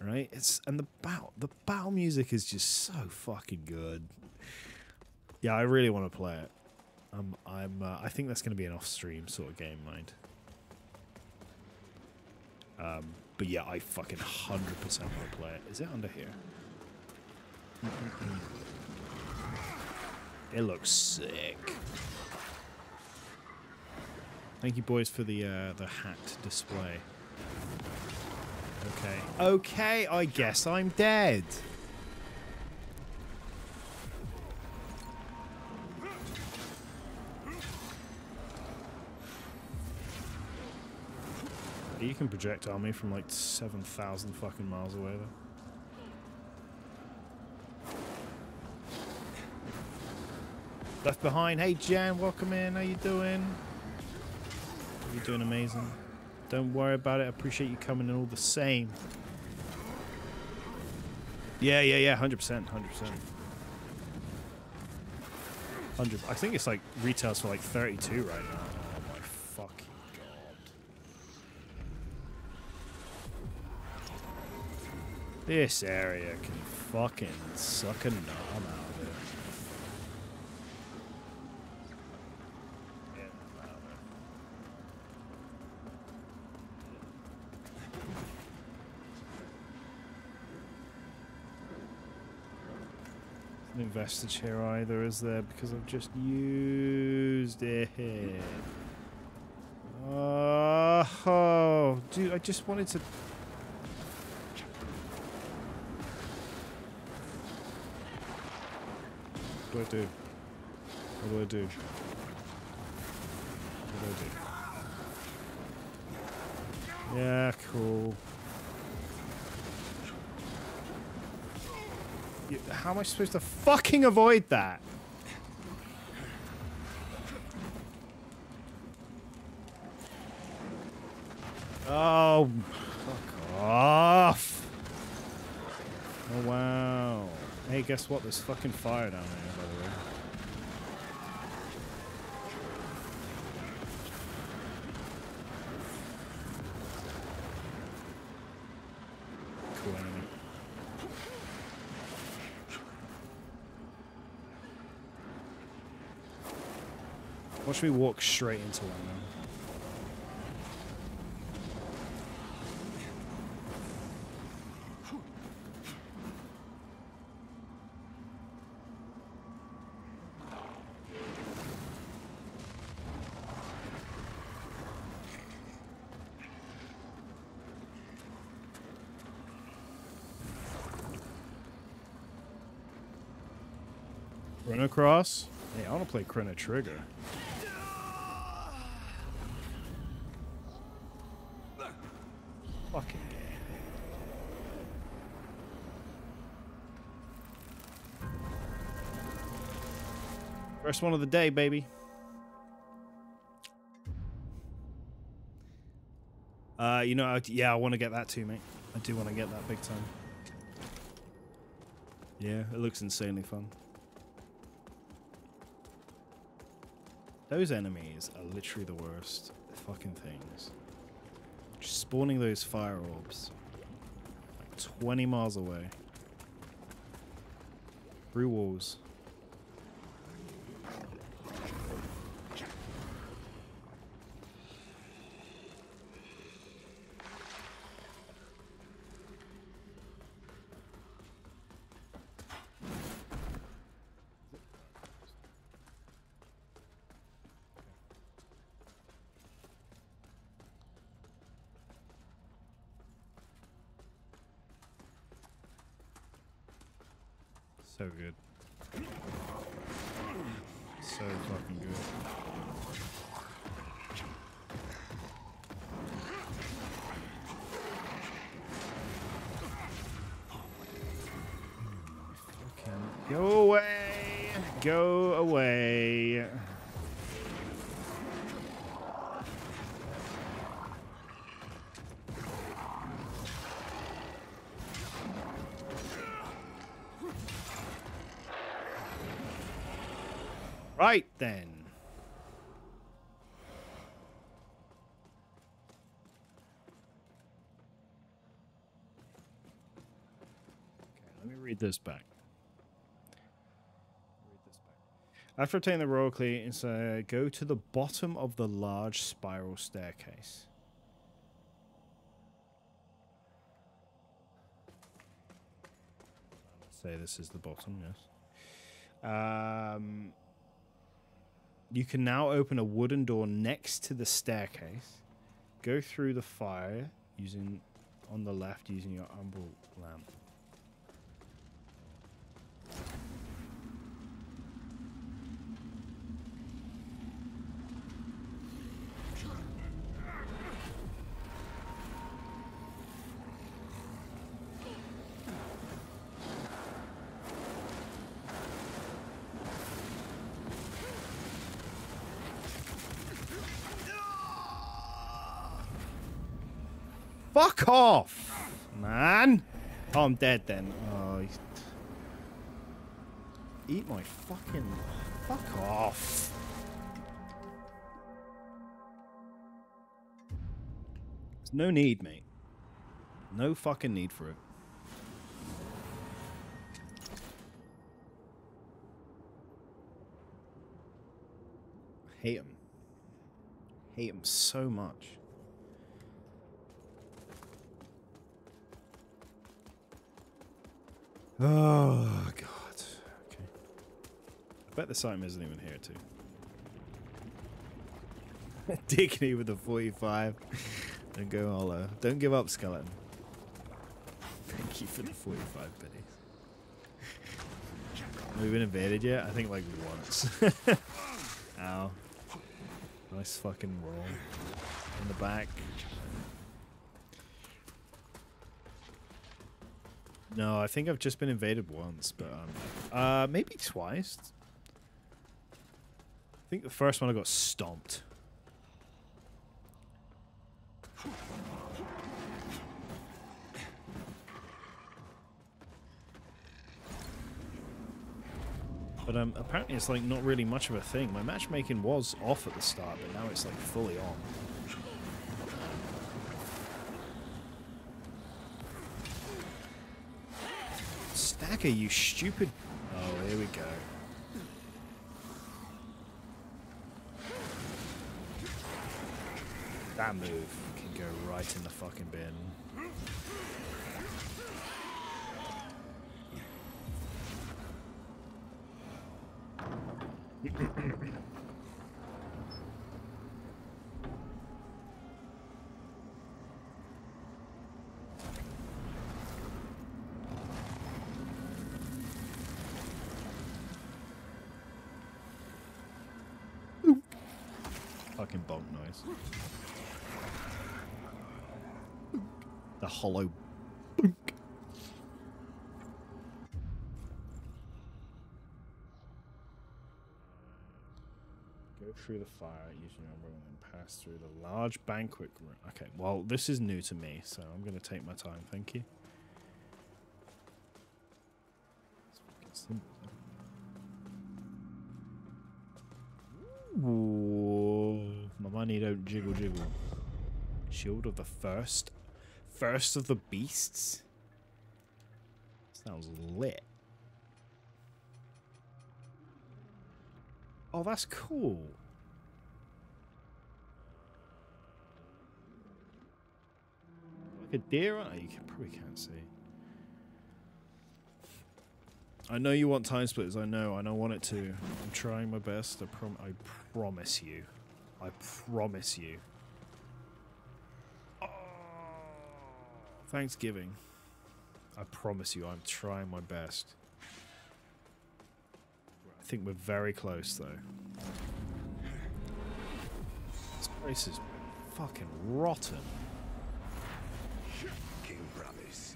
[SPEAKER 1] right? It's and the battle, the battle music is just so fucking good. Yeah, I really want to play it. Um, I'm. Uh, I think that's going to be an off-stream sort of game, mind. Um, but yeah, I fucking hundred percent want to play it. Is it under here? It looks sick. Thank you, boys, for the uh, the hat display. Okay. Okay, I guess I'm dead. You can projectile me from like 7,000 fucking miles away, though. Left behind. Hey, Jan, welcome in. How you doing? You're doing amazing. Don't worry about it. I appreciate you coming in all the same. Yeah, yeah, yeah. 100%. 100%. 100. I think it's like retails for like 32 right now. This area can fucking suck a knob out of it. An investige here either, is there? Because I've just used it. Oh, dude, I just wanted to. Do I do? What do I do? What do I do? Yeah, cool. You- How am I supposed to fucking avoid that? Oh, fuck off. Oh, wow. Hey, guess what? There's fucking fire down there, by the way. Cool enemy. Watch me walk straight into one now. Run across? Hey, I want to play Chrono Trigger. Fucking. First one of the day, baby. Uh, you know, I, yeah, I want to get that too, mate. I do want to get that big time. Yeah, it looks insanely fun. Those enemies are literally the worst fucking things. Just spawning those fire orbs. Like 20 miles away. Through walls. So good. So fucking good. Fucking Go away! Go away! Right then. Okay, let me read this back. After obtaining the royal key, inside, go to the bottom of the large spiral staircase. Let's say this is the bottom, yes. Um, you can now open a wooden door next to the staircase. Go through the fire using on the left using your umbral lamp. Fuck off, man. Oh, I'm dead then. Oh, eat my fucking. Fuck off. There's no need, mate. No fucking need for it. Hate him. Hate him so much. Oh god. Okay. I bet the Simon isn't even here too. [laughs] Diggity with the 45. Don't go hollow. Uh, don't give up, skeleton. Thank you for the 45 pennies. Have we been invaded yet? I think like once. [laughs] Ow. Nice fucking roll. In the back. No, I think I've just been invaded once, but um, uh, maybe twice. I think the first one I got stomped. But um, apparently it's like not really much of a thing. My matchmaking was off at the start, but now it's like fully on. Stagger, you stupid... Oh, here we go. That move can go right in the fucking bin. [clears throat] Fucking bonk noise. The hollow bonk. Go through the fire using your umbrella and pass through the large banquet room. Okay, well, this is new to me, so I'm going to take my time. Thank you. Ooh, my money don't jiggle jiggle. Shield of the first, first of the beasts. Sounds lit. Oh, that's cool. A deer? You can, probably can't see. I know you want TimeSplitters. I know. and I want it to. I'm trying my best. I, prom- I promise you. I promise you. Thanksgiving. I promise you, I'm trying my best. I think we're very close, though. This place is fucking rotten.
[SPEAKER 5] King Bramis,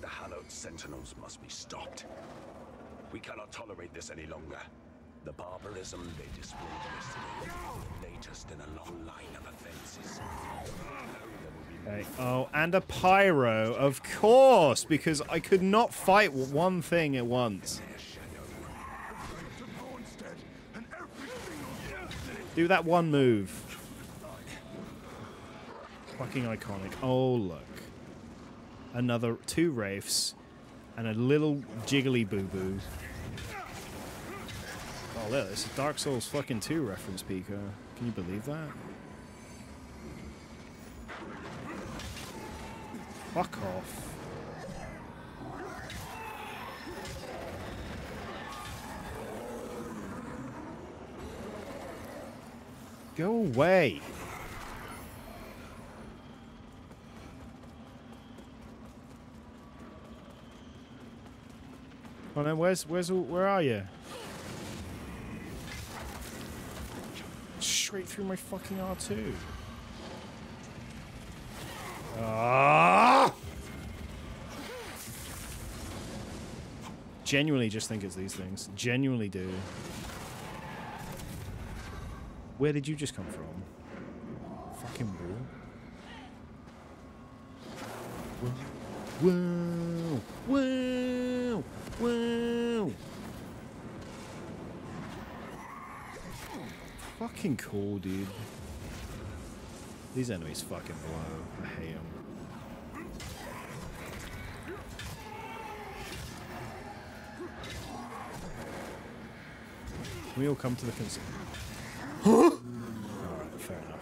[SPEAKER 5] the hallowed sentinels must be stopped. We cannot tolerate this any longer. The barbarism they displayed yesterday, the latest in a long line of offenses.
[SPEAKER 1] Okay. Oh, and a pyro, of course, because I could not fight one thing at once. Do that one move. Fucking iconic. Oh, look. Another two Wraiths and a little jiggly boo boo. Oh, look, it's a Dark Souls fucking 2 reference, Pico. Can you believe that? Fuck off. Go away. Oh no, where's where's all, where are you? Straight through my fucking R2. Ah! Genuinely just think it's these things. Genuinely do. Where did you just come from? Fucking wall. Whoa! Whoa! Whoa! Fucking cool, dude. These enemies fucking blow. I hate them. We all come to the concern. Alright, fair enough.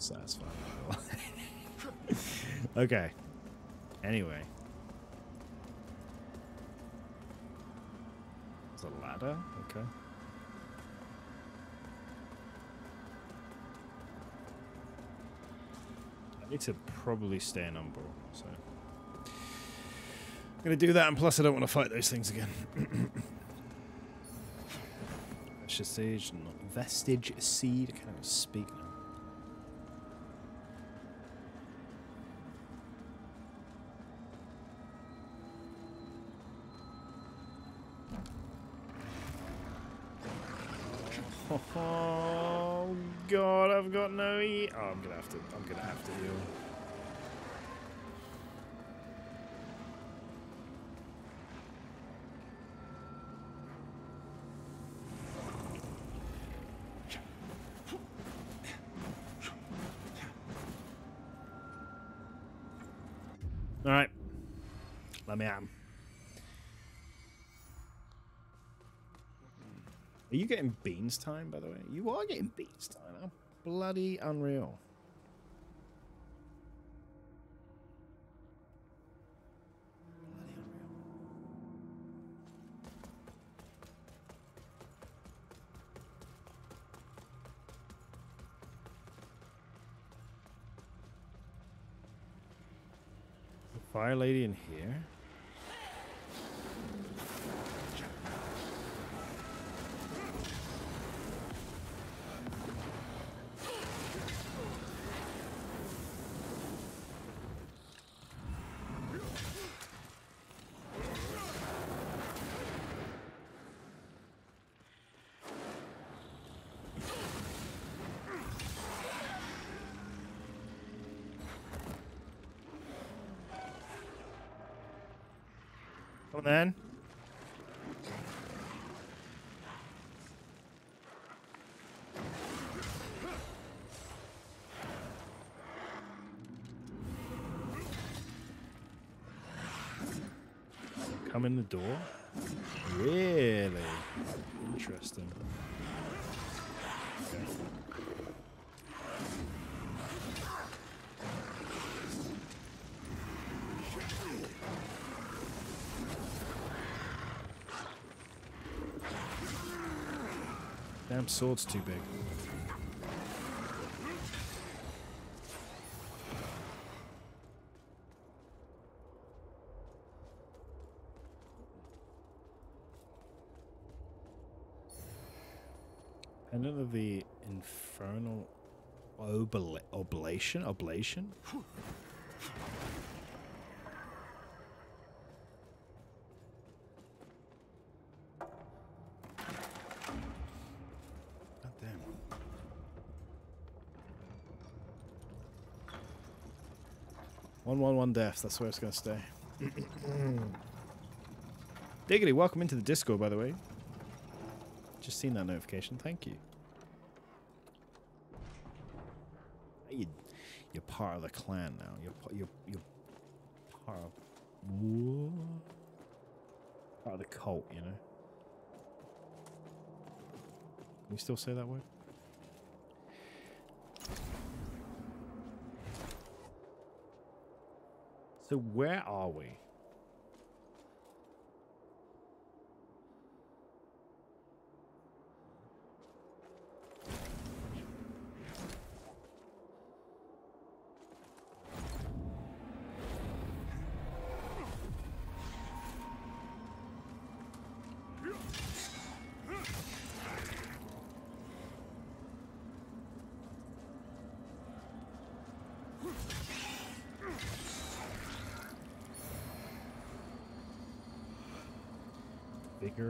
[SPEAKER 1] Satisfying. Okay. Anyway. There's a ladder? Okay. I need to probably stay in Umbral, so. I'm gonna do that, and plus I don't want to fight those things again. [clears throat] Vestige, not vestige seed. I can't even speak now. Oh god, I've got no e. Oh, I'm gonna have to. I'm gonna have to heal. All right, let me at him. Are you getting beans time, by the way? You are getting beans time. Bloody unreal. Come in the door? Really? Interesting. Damn sword's too big. Pendant of the infernal obla- oblation? Oblation? One one one deaths. That's where it's gonna stay. [clears throat] Diggity, welcome into the Discord, by the way. Just seen that notification. Thank. You, you're part of the clan now. You're you're you're part of part of the cult. You know. Can we still say that word? So where are we?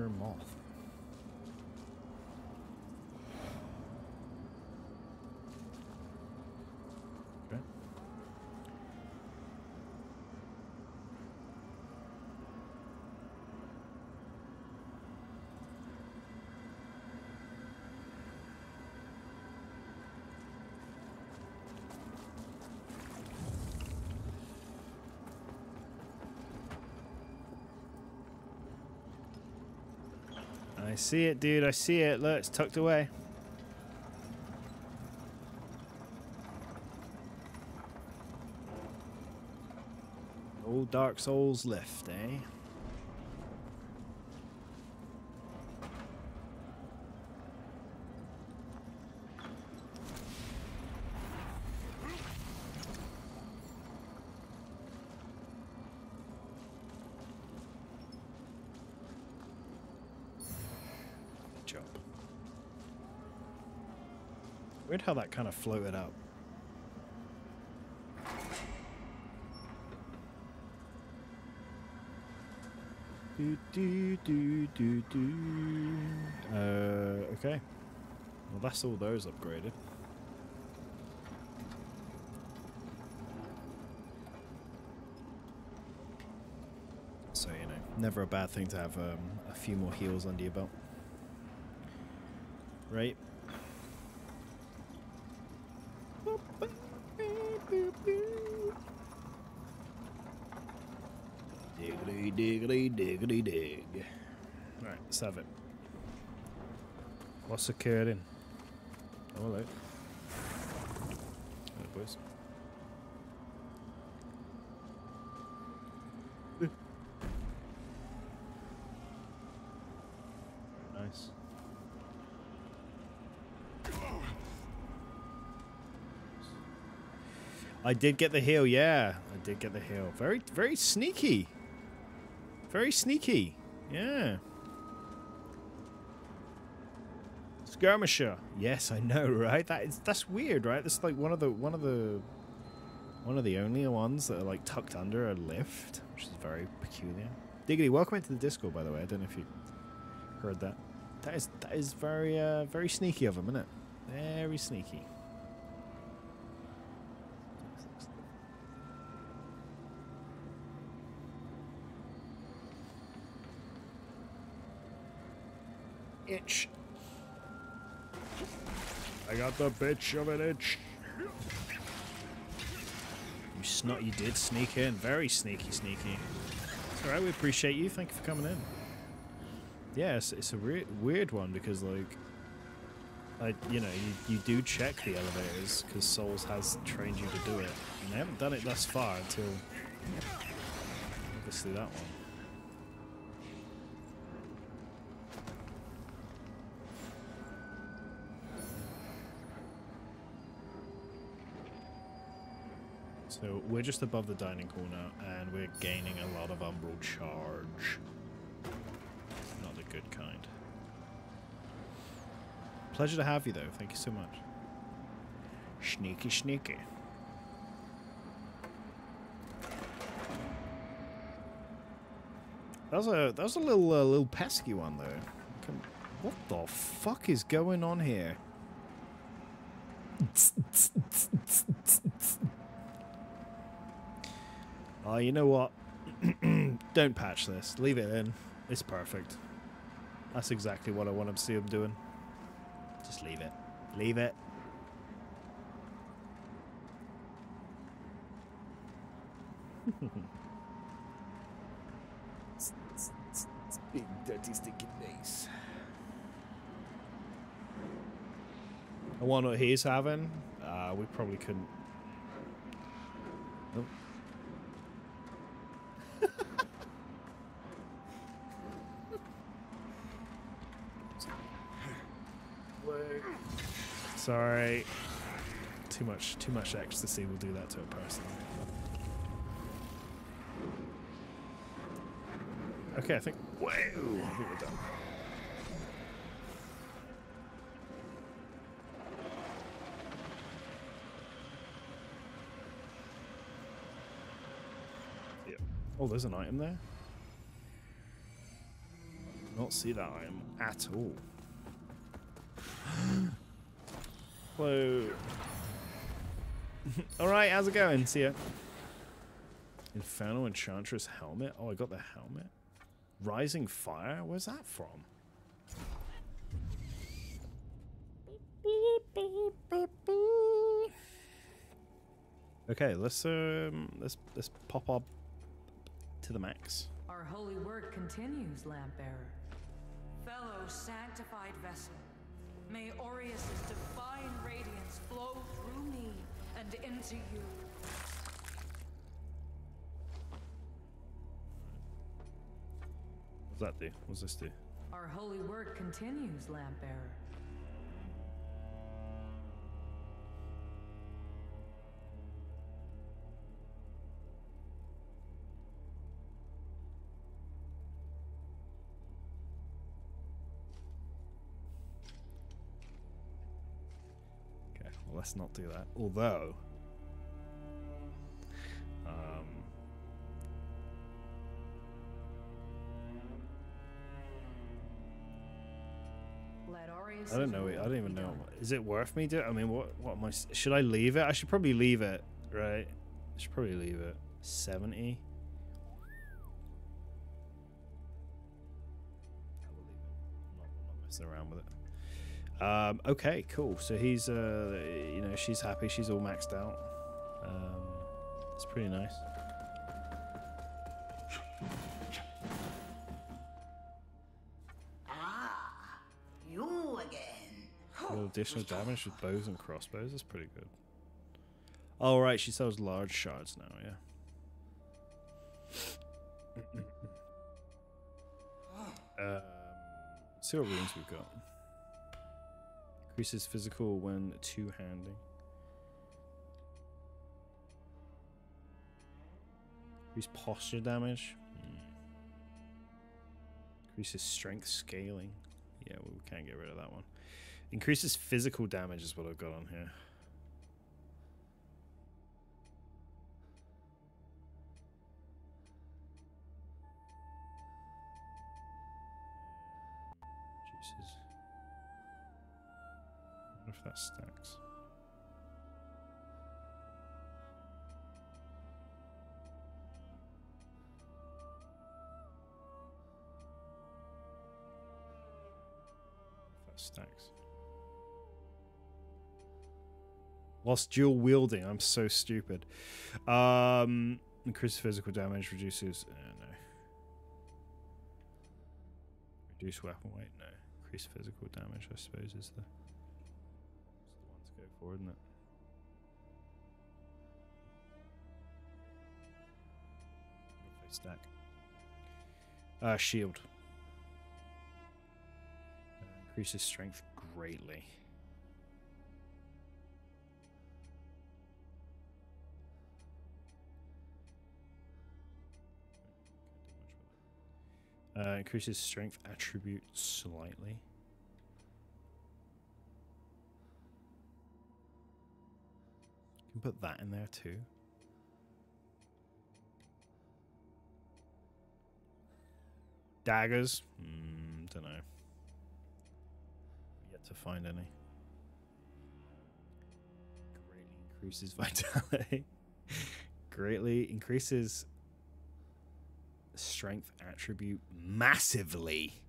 [SPEAKER 1] Bigger see it, dude. I see it. Look, it's tucked away. Old Dark Souls lift, eh? Good job. Weird how that kind of floated up. Do, do, do, do, do. Uh, okay. Well, that's all those upgraded. So, you know, never a bad thing to have um, a few more heals under your belt. Right? Diggity diggity diggity dig. Right, let's have it. What's occurring? Oh, hello. Hello, boys. nice. I did get the heal, yeah. I did get the heal. Very, very sneaky. Very sneaky. Yeah. Skirmisher. Yes, I know, [laughs] right? That is that's weird, right? That's like one of the one of the one of the only ones that are like tucked under a lift, which is very peculiar. Diggity, welcome into the Discord, by the way. I don't know if you heard that. That is that is very uh very sneaky of him, isn't it? Very sneaky. Itch. Got the bitch of an itch. You snot, you did sneak in. Very sneaky, sneaky. It's alright, we appreciate you. Thank you for coming in. Yeah, it's, it's a weird, weird one because, like, I, you know, you, you do check the elevators because Souls has trained you to do it. And they haven't done it thus far until, obviously, that one. So we're just above the dining corner and we're gaining a lot of umbral charge. Not the good kind. Pleasure to have you, though. Thank you so much. Sneaky, sneaky. That was a that was a little uh, little pesky one though. What the fuck is going on here? Oh, you know what? [clears throat] Don't patch this. Leave it in. It's perfect. That's exactly what I want to see him doing. Just leave it. Leave it. Big dirty stinking. I wonder what he's having. Uh, we probably couldn't. Sorry. Too much too much ecstasy will do that to a person. Okay, I think Whoa, I think we're done. Yep. Oh, there's an item there. Not see that item at all. Whoa. [laughs] Alright, how's it going? See ya. Infernal Enchantress helmet? Oh, I got the helmet. Rising Fire? Where's that from? Okay, let's um let's let's pop up to the max.
[SPEAKER 4] Our holy work continues, lamp bearer. Fellow sanctified vessel, May Orius' divine radiance flow through me and into you.
[SPEAKER 1] What's that do? What's this do?
[SPEAKER 4] Our holy work continues, Lamp Bearer.
[SPEAKER 1] Let's not do that. Although, um, I don't know. I don't even know. Is it worth me doing? I mean, what? What am I? Should I leave it? I should probably leave it, right? I should probably leave it. Seventy. Um, okay, cool. So he's, uh, you know, she's happy. She's all maxed out. Um, it's pretty nice.
[SPEAKER 6] Ah, you again.
[SPEAKER 1] Little additional damage with bows and crossbows. That's pretty good. Oh, right. She sells large shards now, yeah. [laughs] um, see what runes we've got. Increases physical when two handing. Increase posture damage. Hmm. Increases strength scaling. Yeah, well, we can't get rid of that one. Increases physical damage is what I've got on here. If that stacks. If that stacks. Whilst dual wielding, I'm so stupid. Um, increases physical damage, reduces. Uh, no. Reduce weapon weight, no. Increase physical damage, I suppose, is the, for, isn't it? If stack. Uh, shield. Uh, increases strength greatly. Uh, increases strength attribute slightly. Can put that in there too. Daggers? Mm, don't know. Yet to find any. Greatly increases [laughs] vitality. Greatly increases strength attribute massively.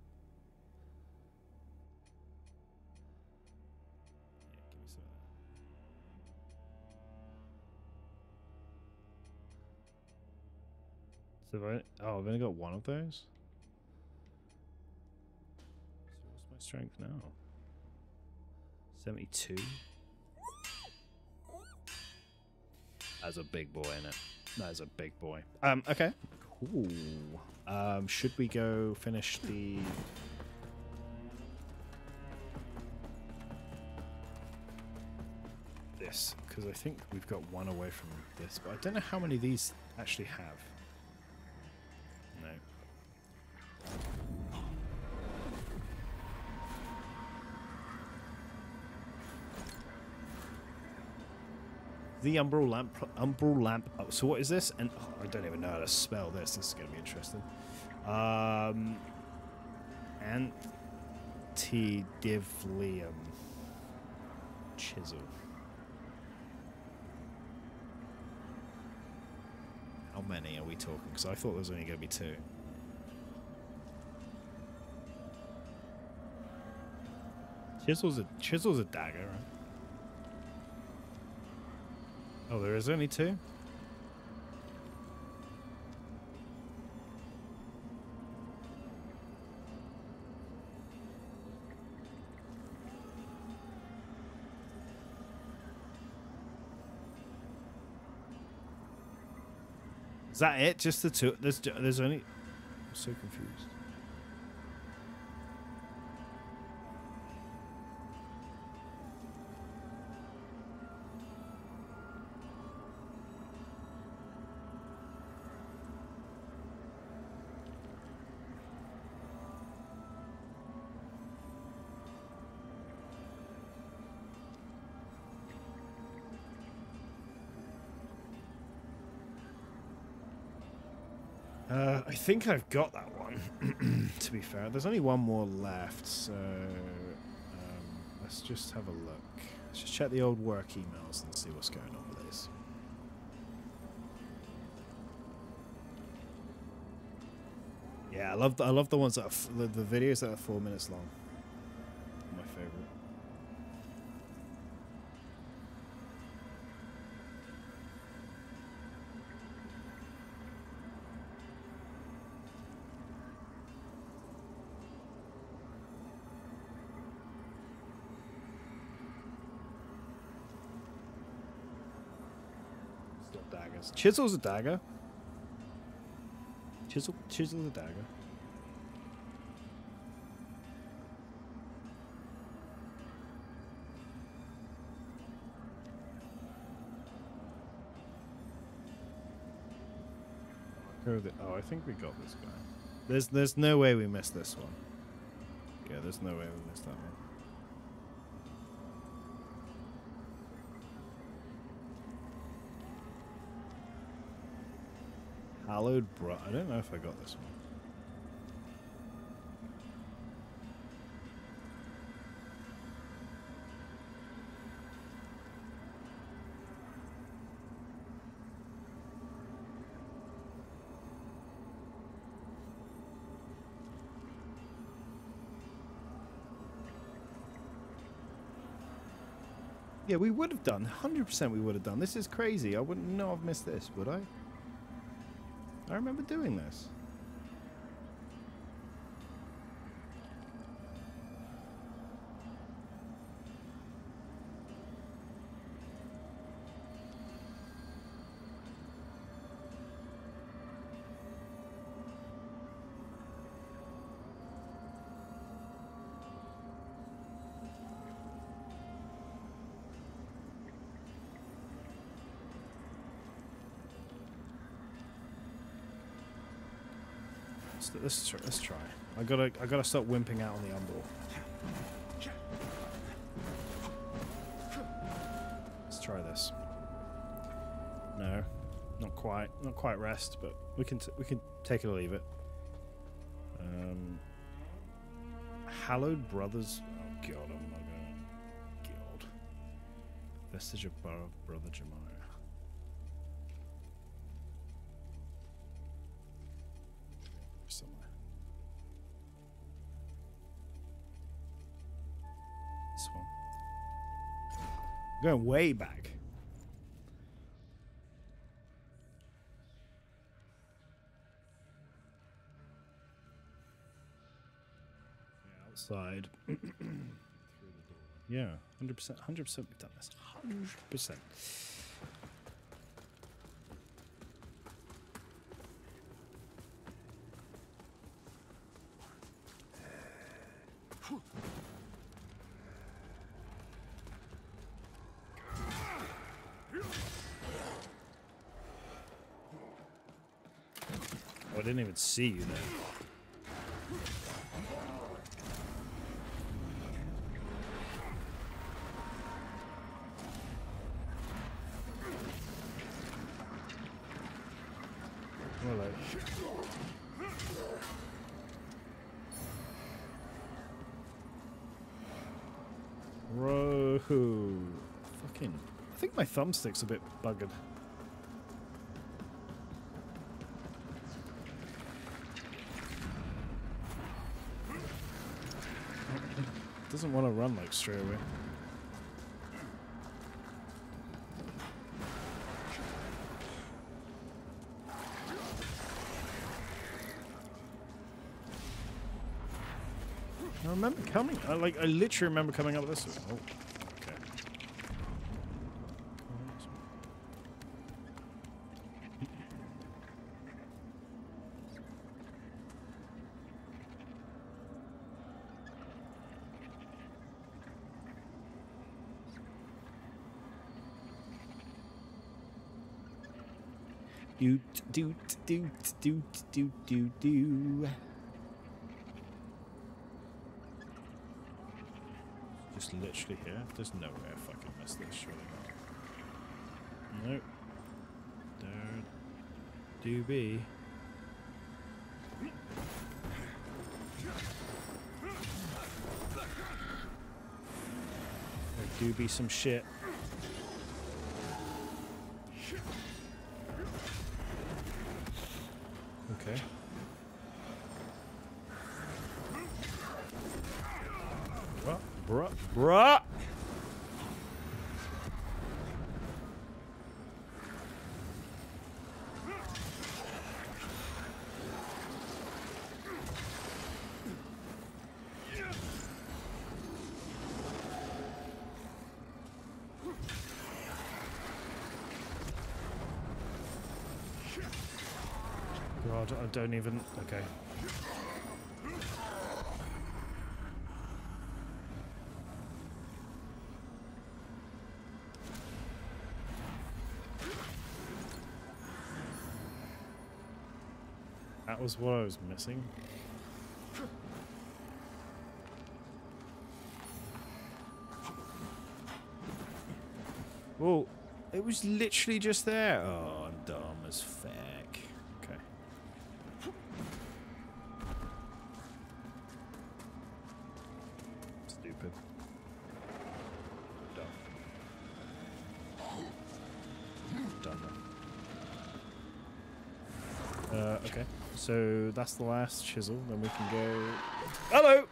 [SPEAKER 1] So I, oh, I've only got one of those. So what's my strength now? Seventy-two. That's a big boy in it. That is a big boy. Um. Okay. Cool. Um. Should we go finish the? This, because I think we've got one away from this, but I don't know how many these actually have. The umbral lamp. Umbral lamp. Oh, so what is this? And oh, I don't even know how to spell this. This is going to be interesting. Um, antidivlium chisel. How many are we talking? Because I thought there was only going to be two. Chisel's a chisel's a dagger, right? Oh, there is only two? Is that it? Just the two? There's, there's only... I'm so confused. Think I've got that one. [clears throat] to be fair, there's only one more left, so um, let's just have a look. Let's just check the old work emails and see what's going on with these. Yeah, I love the, I love the ones that are the, the videos that are four minutes long. Chisel's a dagger. Chisel, chisel's a dagger. Go the, oh, I think we got this guy. There's, there's no way we missed this one. Yeah, there's no way we missed that one. Hallowed Bro. I don't know if I got this one. Yeah, we would have done. 100% we would have done. This is crazy. I wouldn't know I've missed this, would I? I remember doing this. Let's, try, let's try. I gotta, I gotta stop wimping out on the umbral. Let's try this. No, not quite, not quite rest, but we can, we can take it or leave it. Um, Hallowed Brothers. Oh God, I'm not gonna. God. Vestige of Brother Jemiah. Going way back. Outside. [clears throat] yeah, 100%. 100% we've done this. 100%. Didn't even see you there. Fucking. I think my thumbstick's a bit buggered. Doesn't want to run like straight away. I remember coming. I like. I literally remember coming up this way. Oh, Literally here. There's no way I fucking miss this, surely not. Nope. There do be. There do be some shit. Okay. Bruh, bruh! God, I don't even. Okay. That was what I was missing. Whoa, it was literally just there. Oh, the last chisel. Then we can go. Hello!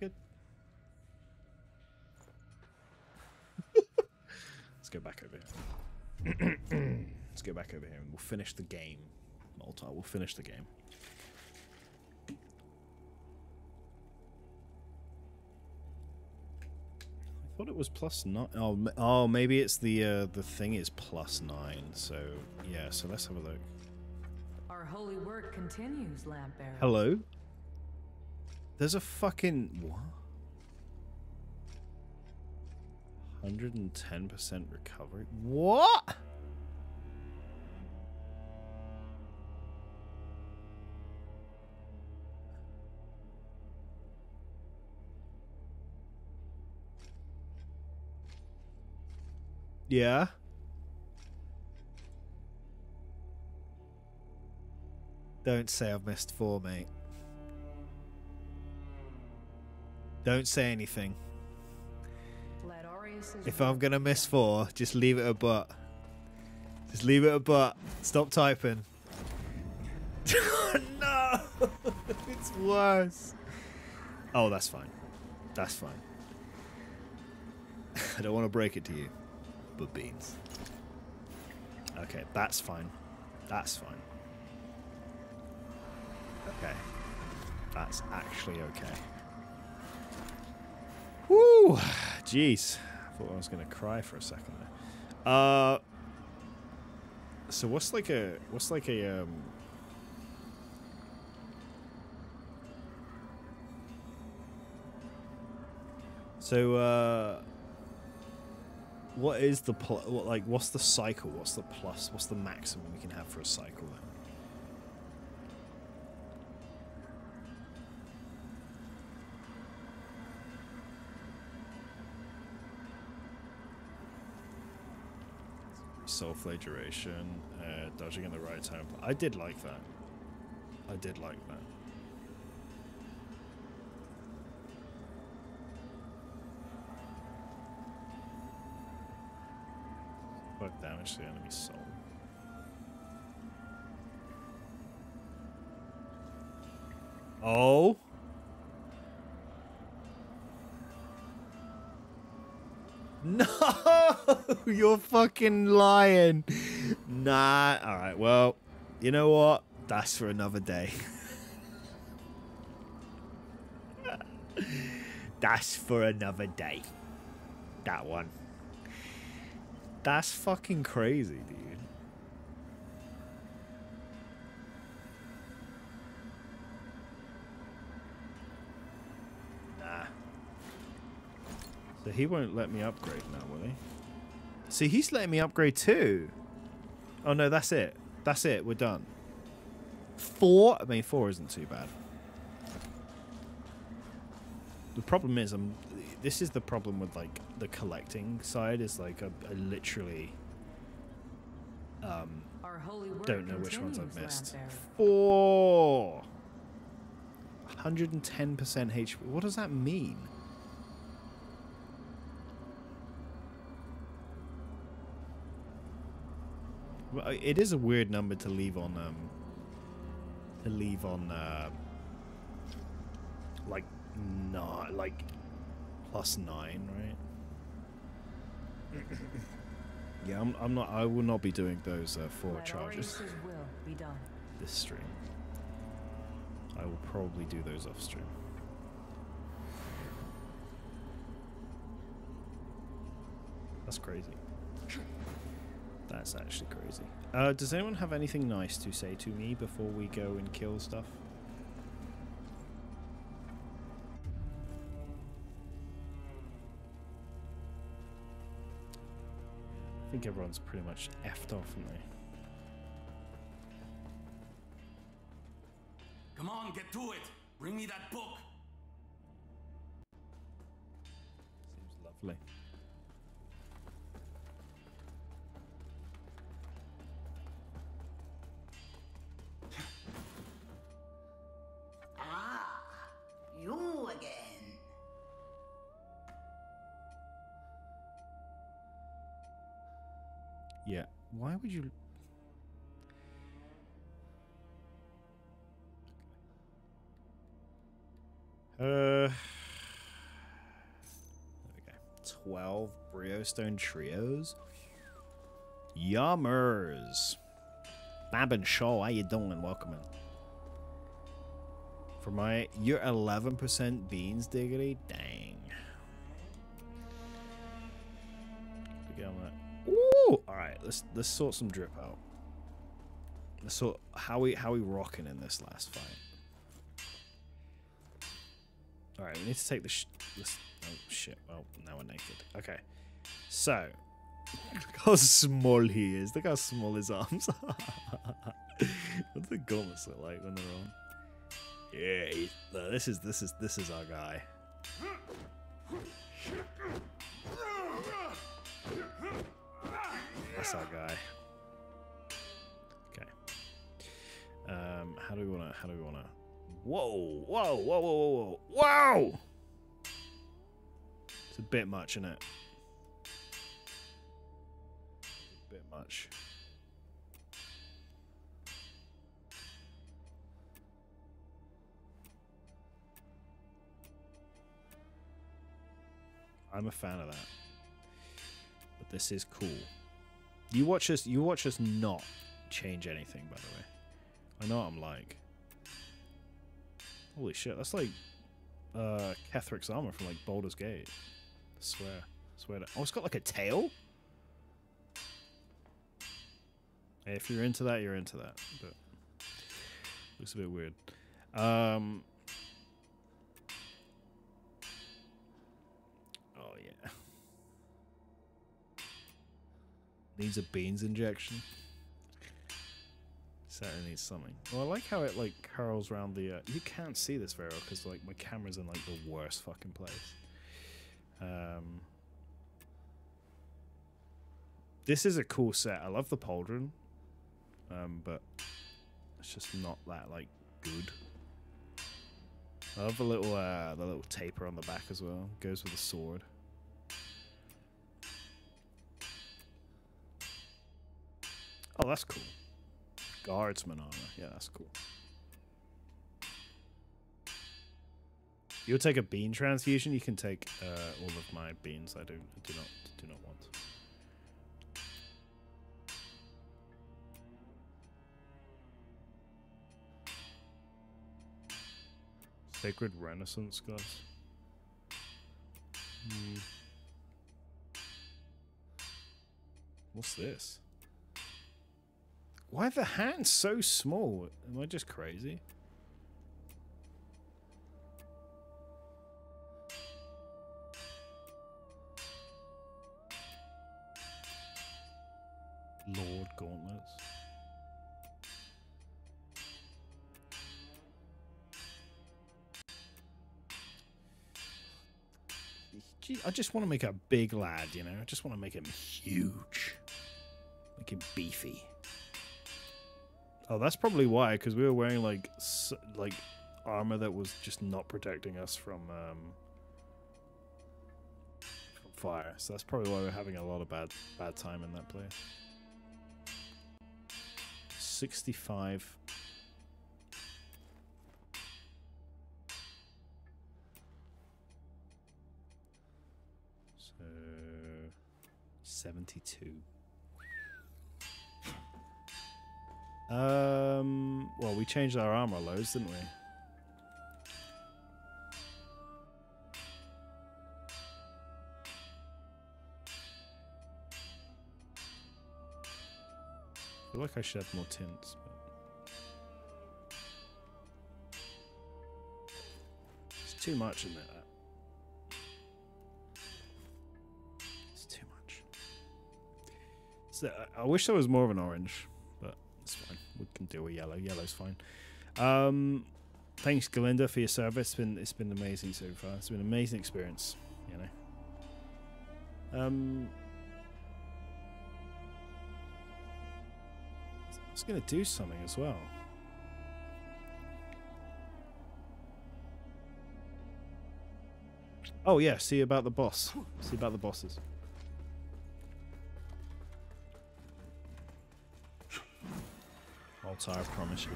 [SPEAKER 1] Good. [laughs] Let's go back over here. [clears throat] Let's go back over here and we'll finish the game. Malta, we'll finish the game. I thought it was plus nine. Oh, oh, maybe it's the uh, the thing is plus nine. So yeah. So let's have a look.
[SPEAKER 4] Our holy work continues, lamp bearer.
[SPEAKER 1] Hello. There's a fucking what? Hundred and ten percent recovery. What? Yeah. Don't say I've missed four, mate. Don't say anything. If I'm gonna miss four, just leave it a but. Just leave it a but. Stop typing. Oh [laughs] no! [laughs] it's worse. Oh, that's fine. That's fine. [laughs] I don't want to break it to you, but beans. Okay, that's fine. That's fine. Okay. That's actually okay. Woo! Jeez. I thought I was going to cry for a second there. Uh. So what's like a what's like a um So uh what is the pl- like what's the cycle? What's the plus? What's the maximum we can have for a cycle then? Soul flagellation, uh, dodging in the right time. I did like that. I did like that. Five damage to the enemy soul. Oh. No, [laughs] you're fucking lying. Nah. All right. Well, you know what? That's for another day. [laughs] That's for another day. That one. That's fucking crazy, dude. So he won't let me upgrade now, will he? See, he's letting me upgrade too. Oh no, that's it. That's it. We're done. Four? I mean, four isn't too bad. The problem is, I'm. This is the problem with like the collecting side. Is like I, I literally um
[SPEAKER 4] Our holy
[SPEAKER 1] don't know which ones I've missed. Four. 110% HP. What does that mean? Well, uh, It is a weird number to leave on um to leave on uh like not like plus nine, right? [coughs] yeah, I'm, I'm not. I will not be doing those uh, four charges
[SPEAKER 4] will be done.
[SPEAKER 1] this stream. I will probably do those off stream. That's crazy. That's actually crazy. Uh, does anyone have anything nice to say to me before we go and kill stuff? I think everyone's pretty much effed off, aren't they?
[SPEAKER 5] Come on, get to it! Bring me that book!
[SPEAKER 1] Seems lovely. Yeah. Why would you? Uh. There we go. Twelve Briostone trios. Yummers. Bab and Shaw, how you doing? Welcome in. For my, you're 11% beans diggity? Dang. Get on that. Ooh! Alright, let's let's sort some drip out. Let's sort how we how we rocking in this last fight. Alright, we need to take the this oh shit. Well, now we're naked. Okay. So [laughs] Look how small he is. Look how small his arms are. [laughs] what do the gauntlets look like when they're on? Yeah, this is this is this is our guy. That's our guy. Okay. Um, how do we wanna? How do we wanna? Whoa! Whoa! Whoa! Whoa! Whoa! Whoa! Whoa! It's a bit much, isn't it? A bit much. I'm a fan of that. But this is cool. You watch us you watch us not change anything, by the way. I know what I'm like. Holy shit, that's like uh Ketheric's armor from like Baldur's Gate. I swear. I swear to Oh, it's got like a tail? If you're into that, you're into that. But looks a bit weird. Um Needs a beans injection. Certainly needs something. Well, I like how it like curls around the. Uh, you can't see this very well because like my camera's in like the worst fucking place. Um, this is a cool set. I love the pauldron, um, but it's just not that like good. I love the little uh, the little taper on the back as well. Goes with the sword. Oh, that's cool. Guardsman armor. Yeah, that's cool. You'll take a bean transfusion. You can take uh, all of my beans. I do do not do not want. Sacred Renaissance glass. Hmm. What's this? Why are the hands so small? Am I just crazy? Lord Gauntlets. I just want to make a big lad, you know? I just want to make him huge. Make him beefy. Oh, that's probably why, because we were wearing like like armor that was just not protecting us from um, from fire. So that's probably why we're having a lot of bad bad time in that place. 65. So 72. Um, well, we changed our armor loads, didn't we? I feel like I should have more tints. But it's too much, isn't it? It's too much. So, I wish there was more of an orange, but it's fine. We can deal with yellow. Yellow's fine. Um, thanks, Galinda, for your service. It's been it's been amazing so far. It's been an amazing experience. You know. Um, I was to do something as well. Oh yeah, see about the boss. See about the bosses. Altar, I promise you.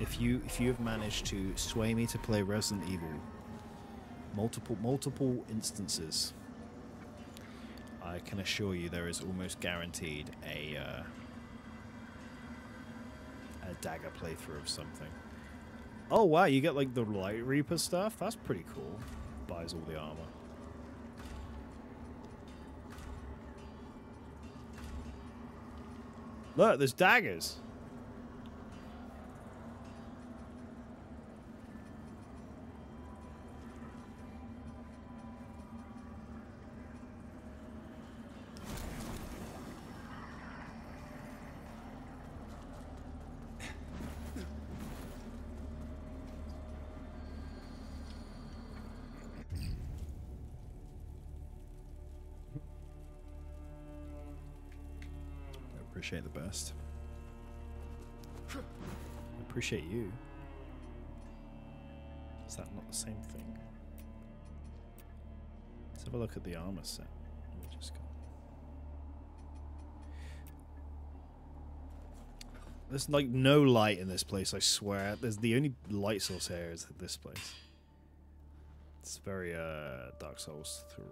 [SPEAKER 1] If you if you have managed to sway me to play Resident Evil multiple multiple instances, I can assure you there is almost guaranteed a uh, a dagger playthrough of something. Oh wow, you get like the Light Reaper stuff. That's pretty cool. Buys all the armor. Look, there's daggers. Appreciate you. Is that not the same thing? Let's have a look at the armor set. We just got. There's like no light in this place, I swear. There's the only light source here is this place. It's very uh Dark Souls 3.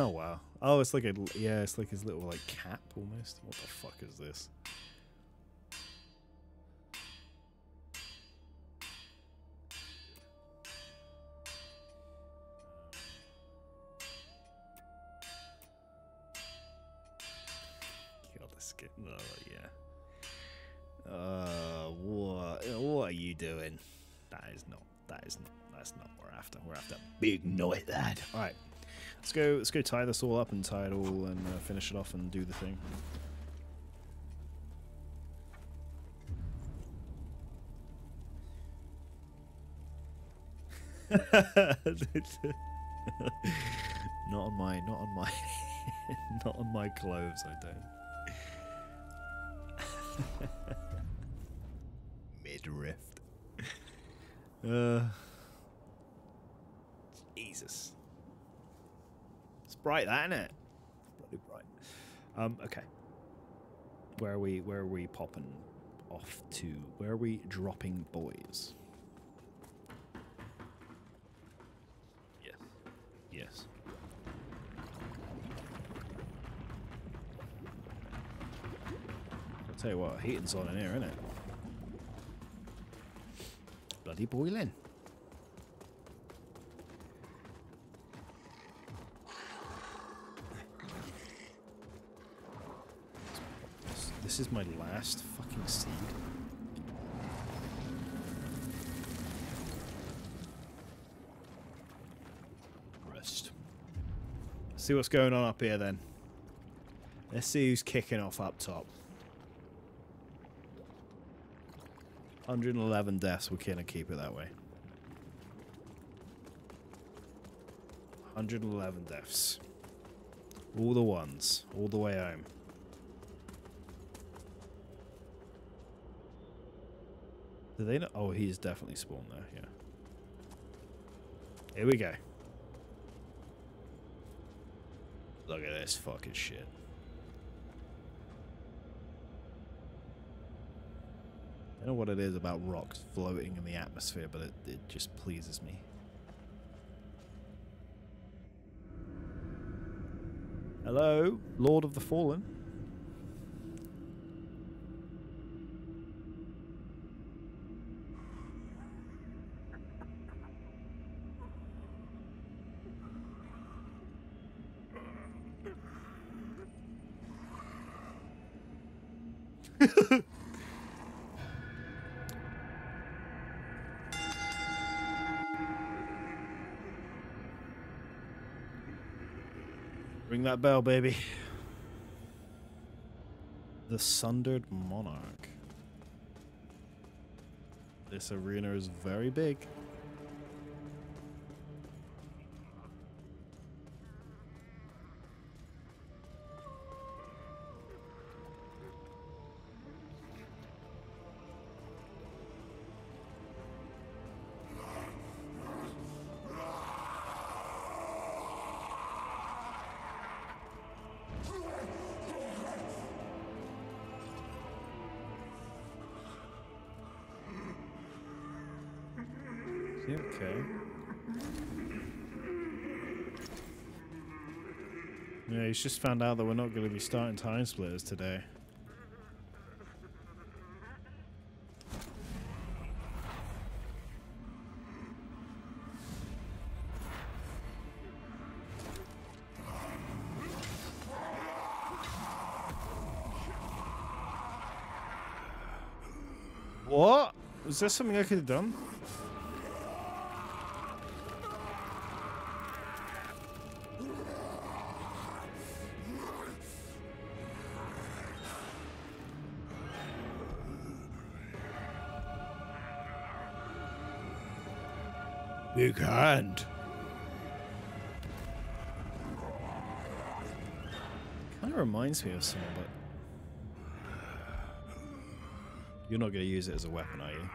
[SPEAKER 1] Oh wow. Oh, it's like a yeah, it's like his little like cap almost. What the fuck is this? God, this kid. Oh yeah. Uh, what? What are you doing? That is not. That is not. That's not we're after. We're after big noise, lad. All right. Let's go. Let's go tie this all up and tie it all and uh, finish it off and do the thing. [laughs] not on my. Not on my. [laughs] not on my clothes. I don't. [laughs] Mid rift. Uh. Jesus. Bright, that isn't it? Bloody bright. Um. Okay. Where are we? Where are we popping off to? Where are we dropping boys? Yes. Yes. I'll tell you what, heating's on in here, isn't it? Bloody boiling. This- is my last fucking seed. Rest. See what's going on up here then. Let's see who's kicking off up top. 111 deaths. We're gonna keep it that way. 111 deaths. All the ones. All the way home. Do they know? Oh, he's definitely spawned there, yeah. Here we go. Look at this fucking shit. I don't know what it is about rocks floating in the atmosphere, but it, it just pleases me. Hello, Lord of the Fallen. That bell, baby. The Sundered Monarch. This arena is very big. He's just found out that we're not going to be starting TimeSplitters today. What? Was there something I could have done? Reminds me of someone, but you're not going to use it as a weapon, are you?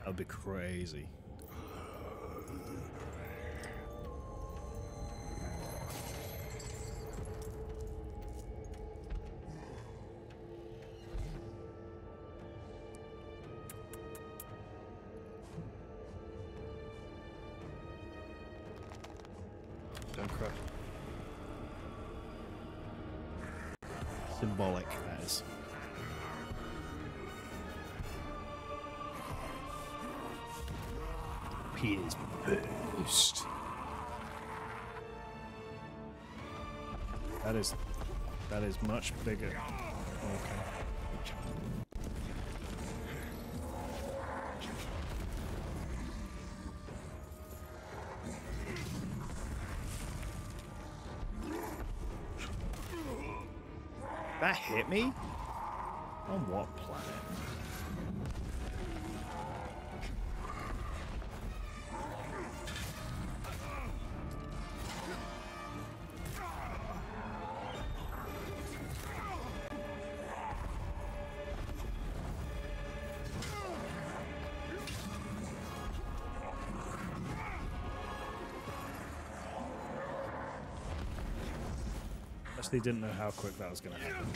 [SPEAKER 1] That'd be crazy. Symbolic, that is. Peter's boost. That is that is much bigger. Okay. That hit me? On what planet? Actually didn't know how quick that was going to happen.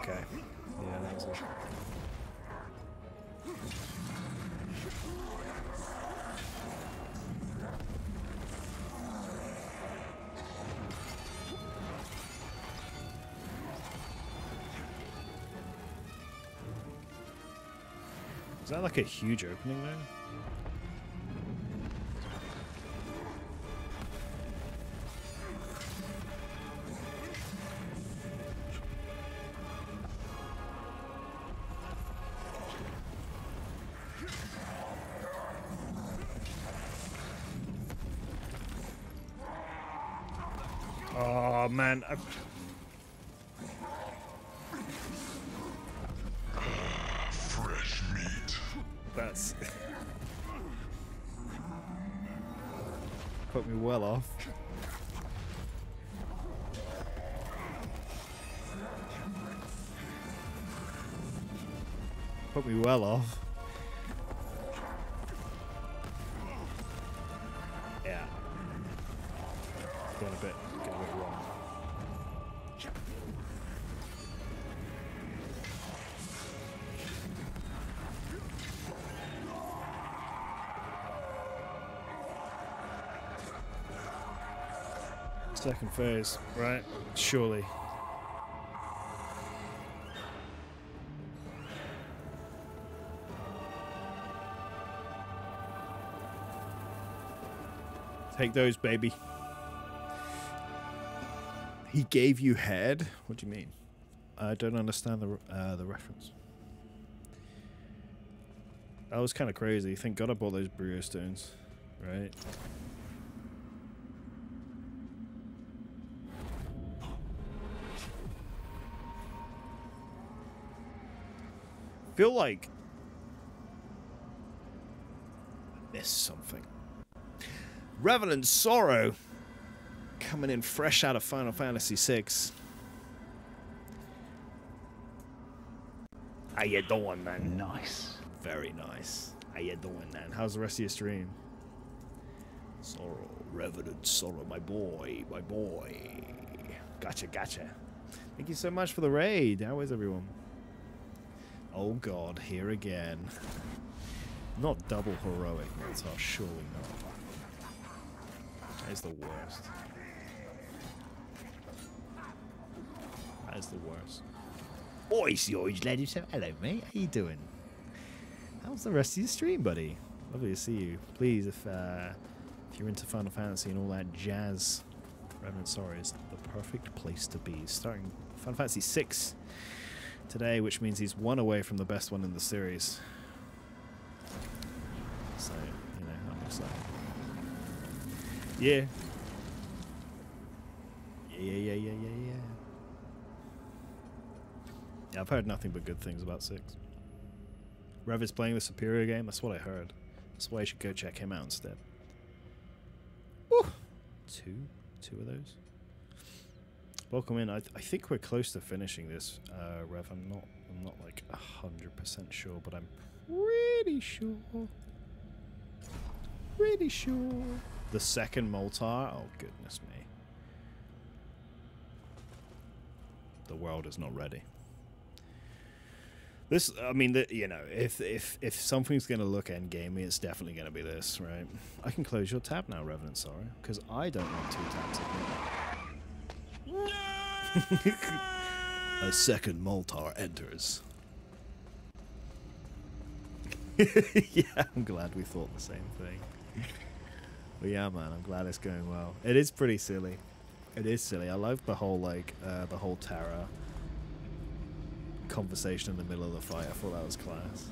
[SPEAKER 1] Okay. Yeah, that was it. Is that like a huge opening there? Man, I...
[SPEAKER 3] Fresh meat.
[SPEAKER 1] that's [laughs] put me well off. Put me well off. Second phase, right? Surely. Take those, baby. He gave you head? What do you mean? I don't understand the uh, the reference. That was kind of crazy. Thank God I bought those Brio stones, right? Feel like I missed something. Revenant Sorrow coming in fresh out of Final Fantasy VI. How you doing, man?
[SPEAKER 5] Nice.
[SPEAKER 1] Very nice. How you doing, man? How's the rest of your stream? Sorrow, Revenant Sorrow, my boy, my boy. Gotcha, gotcha. Thank you so much for the raid. How is everyone? Oh god, here again. Not double heroic, that's our surely not. That is the worst. That is the worst. Oi, George, lad yourself. Hello, mate. How you doing? How's the rest of your stream, buddy? Lovely to see you. Please, if uh, if you're into Final Fantasy and all that jazz, Revenant Sorrow is the perfect place to be. Starting Final Fantasy VI today, which means he's one away from the best one in the series. So, you know, I'm excited. Yeah. Yeah, yeah, yeah, yeah, yeah, yeah. Yeah, I've heard nothing but good things about Six. Rev is playing the superior game. That's what I heard. That's why you should go check him out instead. Woo! Two, two of those. Welcome in. I, th- I think we're close to finishing this, uh, Rev. I'm not. I'm not like hundred percent sure, but I'm pretty sure. Pretty sure. The second Moltar. Oh goodness me. The world is not ready. This, I mean, the, you know, if if if something's gonna look endgamey, it's definitely gonna be this, right? I can close your tab now, Revenant. Sorry, because I don't want two tabs. open. [laughs] A second Moltar enters. [laughs] yeah, I'm glad we thought the same thing. But yeah, man, I'm glad it's going well. It is pretty silly. It is silly. I love the whole like uh, the whole Terra conversation in the middle of the fight. I thought that was class.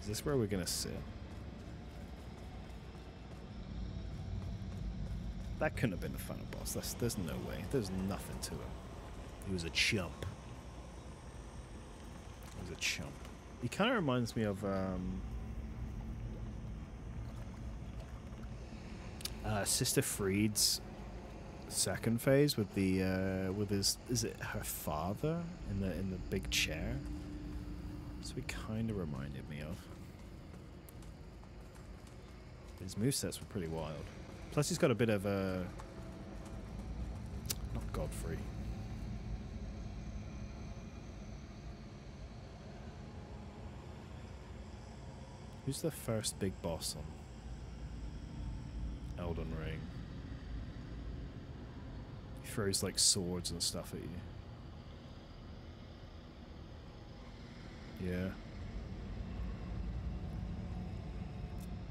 [SPEAKER 1] Is this where we're gonna sit? That couldn't have been the final boss. That's, there's no way. There's nothing to him. He was a chump. He was a chump. He kind of reminds me of um, uh, Sister Friede's second phase with the uh, with his is it her father in the in the big chair. So he kind of reminded me of. His movesets were pretty wild. Plus he's got a bit of a... Not Godfrey. Who's the first big boss on Elden Ring? He throws like swords and stuff at you. Yeah.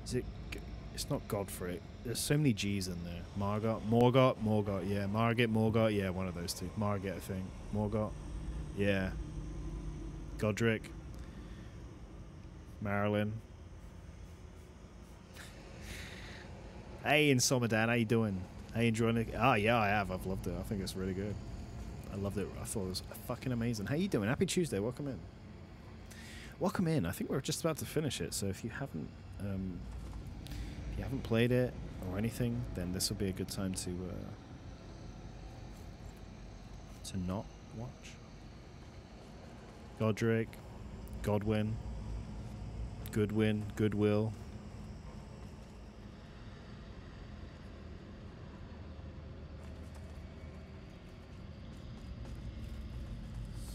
[SPEAKER 1] Is it it's not Godfrey. There's so many G's in there. Margot, Morgot, Morgot. Yeah, Margit, Morgot. Yeah, one of those two. Margit, I think. Morgot. Yeah. Godrick. Marilyn. Hey, Insomadan, how you doing? How you enjoying it? Ah, yeah, I have. I've loved it. I think it's really good. I loved it. I thought it was fucking amazing. How you doing? Happy Tuesday. Welcome in. Welcome in. I think we're just about to finish it. So if you haven't, um, if you haven't played it or anything, then this will be a good time to uh, to not watch. Godrick, Godwin, Goodwin, Goodwill.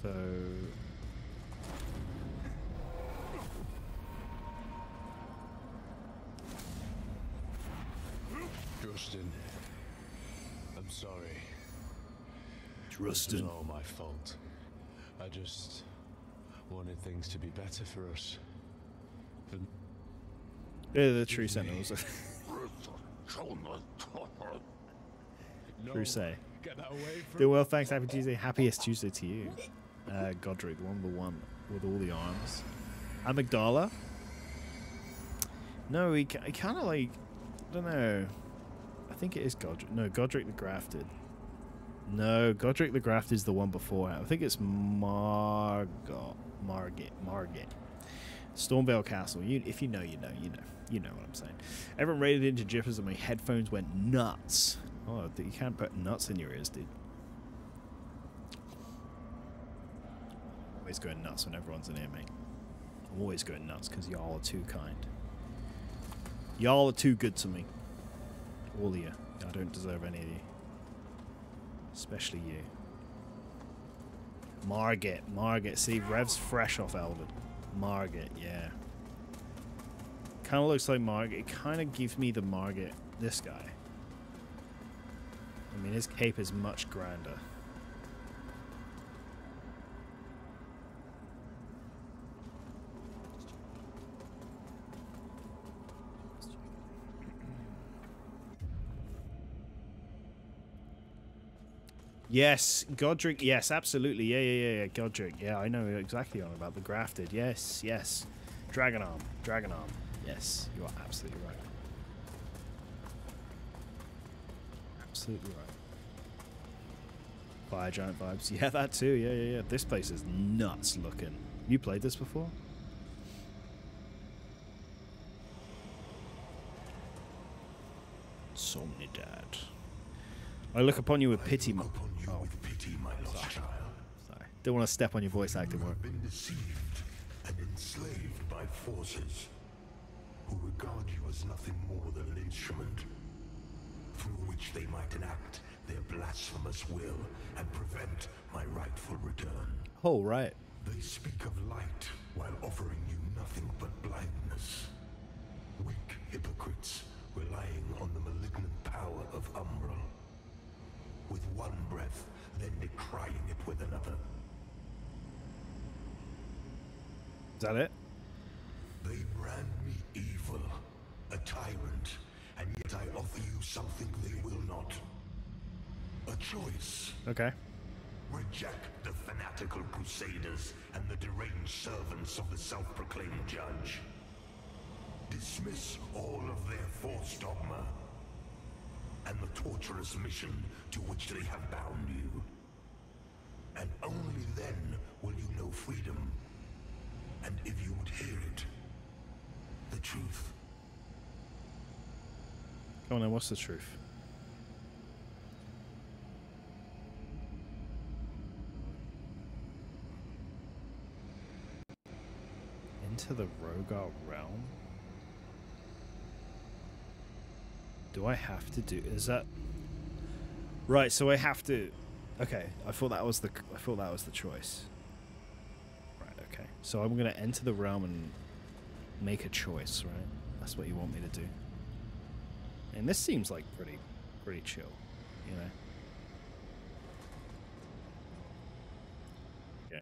[SPEAKER 1] So
[SPEAKER 7] Justin, I'm sorry. This was all my fault. I just wanted things to be better for us. For
[SPEAKER 1] Yeah, the tree sentinels. [laughs]
[SPEAKER 7] no,
[SPEAKER 1] Crusade.
[SPEAKER 7] Get that away from
[SPEAKER 1] Doing well, thanks. Happy Tuesday. Happiest Tuesday to you. Uh, Godrick, the one, the one with all the arms. Amygdala. No, he, he kind of like, I don't know. I think it is Godrick. No, Godrick the Grafted. No, Godrick the Grafted is the one before. I think it's Margot, Margit, Margit. Stormveil Castle. You, if you know, you know, you know, you know what I'm saying. Everyone raided into jiffers, and my headphones went nuts. Oh, you can't put nuts in your ears, dude. Always going nuts when everyone's in here, mate. I'm always going nuts because y'all are too kind. Y'all are too good to me. All of you. I don't deserve any of you. Especially you. Margit. Margit. See, Rev's fresh off Elden. Margit, yeah. Kind of looks like Margit. It kind of gives me the Margit. This guy. I mean, his cape is much grander. Yes, Godrick. Yes, absolutely. Yeah, yeah, yeah, yeah. Godrick. Yeah, I know exactly on about the grafted. Yes, yes. Dragon arm. Dragon arm. Yes, you are absolutely right. Absolutely right. Fire giant vibes. [laughs] Yeah, that too. Yeah, yeah, yeah. This place is nuts looking. You played this before? Somnidad. I look upon you with pity, my. Oh,
[SPEAKER 3] with pity, my lost child.
[SPEAKER 1] sorry. Don't want to step on your voice acting work.
[SPEAKER 3] been deceived and enslaved by forces who regard you as nothing more than an instrument through which they might enact their blasphemous will and prevent my rightful return.
[SPEAKER 1] Oh, right.
[SPEAKER 3] They speak of light while offering you nothing but blindness. Weak hypocrites relying on the malignant power of Umbral. With one breath, then decrying it with another.
[SPEAKER 1] Is that it?
[SPEAKER 3] They brand me evil, a tyrant, and yet I offer you something they will not. A choice.
[SPEAKER 1] Okay.
[SPEAKER 3] Reject the fanatical crusaders and the deranged servants of the self-proclaimed judge. Dismiss all of their false dogma and the torturous mission to which they have bound you. And only then will you know freedom. And if you would hear it, the truth.
[SPEAKER 1] Come on then, what's the truth? Into the Rhogar realm? Do I have to do is that Right, so I have to Okay, I thought that was the I thought that was the choice. Right, okay. So I'm gonna enter the realm and make a choice, right? That's what you want me to do. And this seems like pretty, pretty chill, you know. Yeah.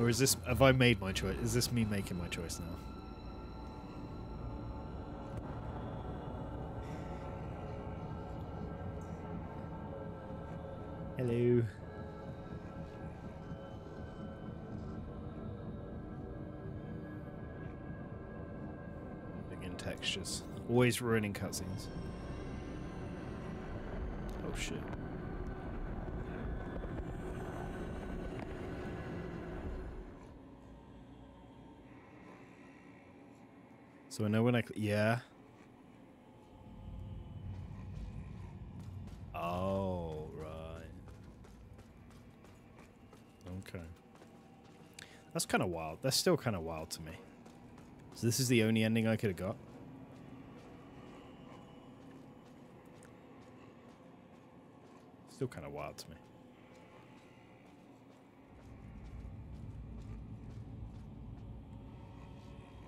[SPEAKER 1] Or is this? Have I made my choice? Is this me making my choice now? Hello. Again, textures. Always ruining cutscenes. Oh shit. So I know when I yeah. Oh right. Okay. That's kind of wild. That's still kind of wild to me. So this is the only ending I could have got. Still kind of wild to me.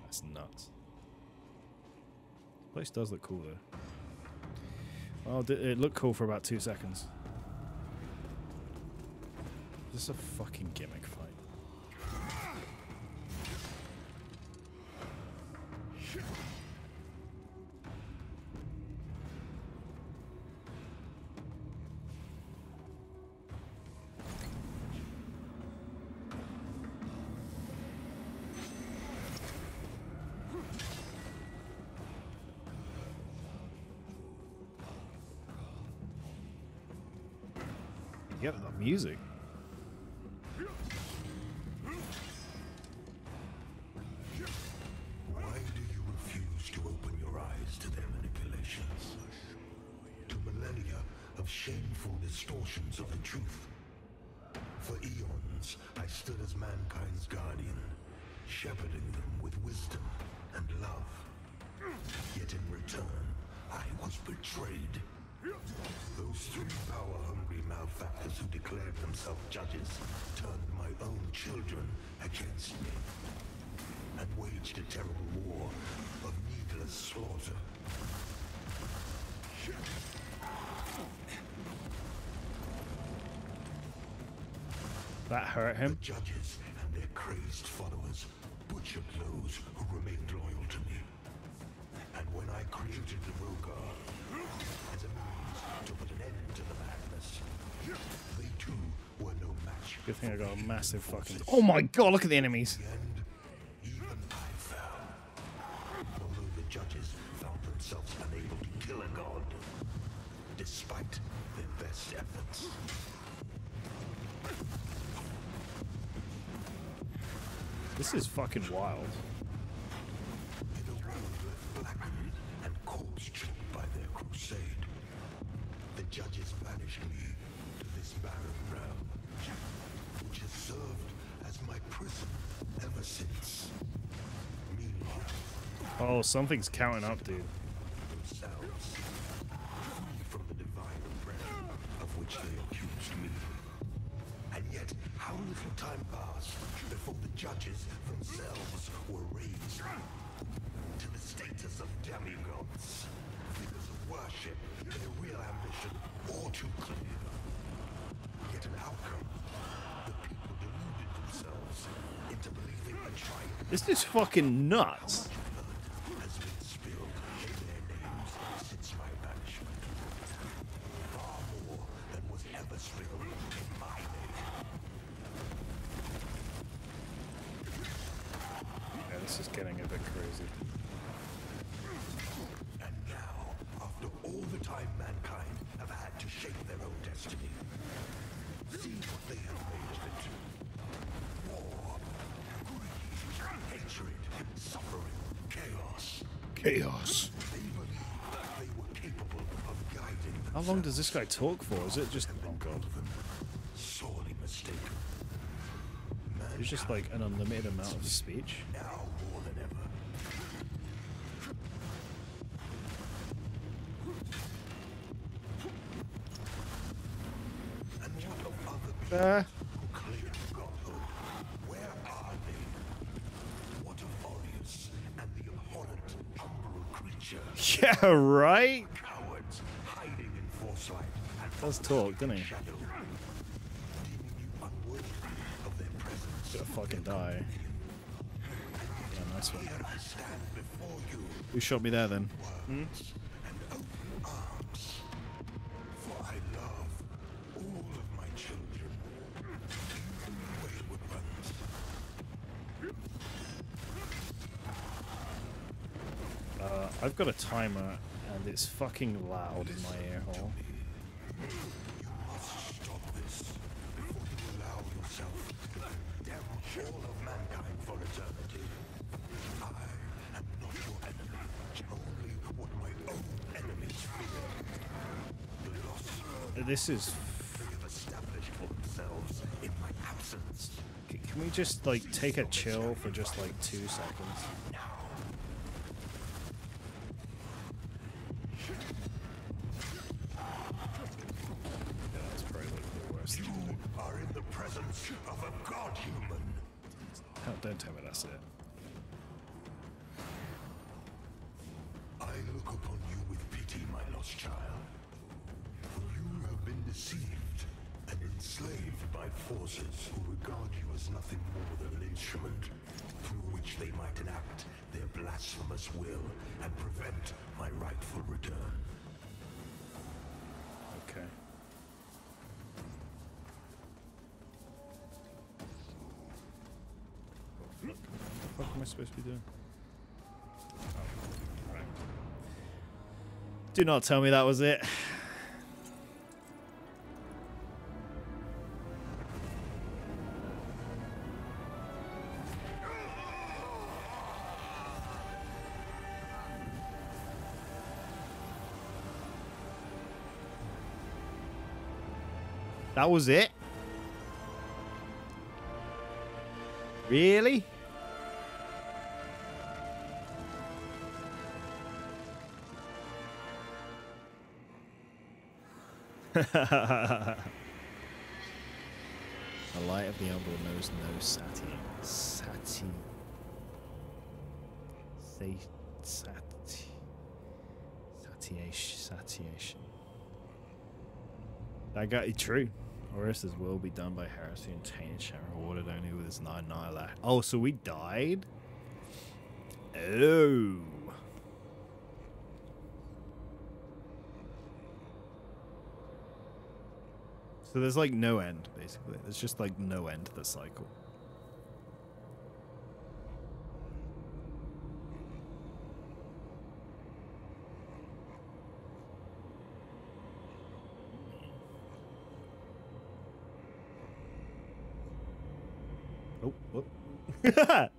[SPEAKER 1] That's nuts. Place does look cool though. Well, it looked cool for about two seconds. This is a fucking gimmick music. Hurt him.
[SPEAKER 3] The judges and their crazed followers butchered those who remained loyal to me. And when I created the Rhogar as a means to put an end to the madness, they too were no match.
[SPEAKER 1] Good thing I got a massive fucking. Oh my god! Look at the enemies. Wild.
[SPEAKER 3] World left and corpse-choked by their crusade, the judges banished me to this barren realm, which has served as my prison ever since. Meanwhile,
[SPEAKER 1] Oh, something's counting up, dude.
[SPEAKER 3] My nuts.
[SPEAKER 1] Yeah, this is getting a bit crazy.
[SPEAKER 3] chaos. How
[SPEAKER 1] long does this guy talk for? Is it just... Oh, God. There's just, like, an unlimited amount of speech.
[SPEAKER 3] Now more than ever.
[SPEAKER 1] Uh, right.
[SPEAKER 3] Cowards hiding in Foresight
[SPEAKER 1] Does talk, doesn't he?
[SPEAKER 3] you unworthy of their presence.
[SPEAKER 1] Gonna fucking die. Yeah, nice one.
[SPEAKER 3] Here I stand before you.
[SPEAKER 1] Who shot me there then?
[SPEAKER 3] and
[SPEAKER 1] I've got a timer and it's fucking loud in my ear hole.
[SPEAKER 3] You must stop this
[SPEAKER 1] is. Can we just like take a chill for just like two seconds? Do not tell me that was it. That was it? Really? The light of the umbral knows no sati. Sati. Say sati. Satiation. Satiation. That got you true. Orius's will be done by heresy and tainted shall rewarded only with his nine nihilate. Oh, so we died? Oh. So there's like no end, basically. There's just like no end to the cycle. Oh, whoop. [laughs]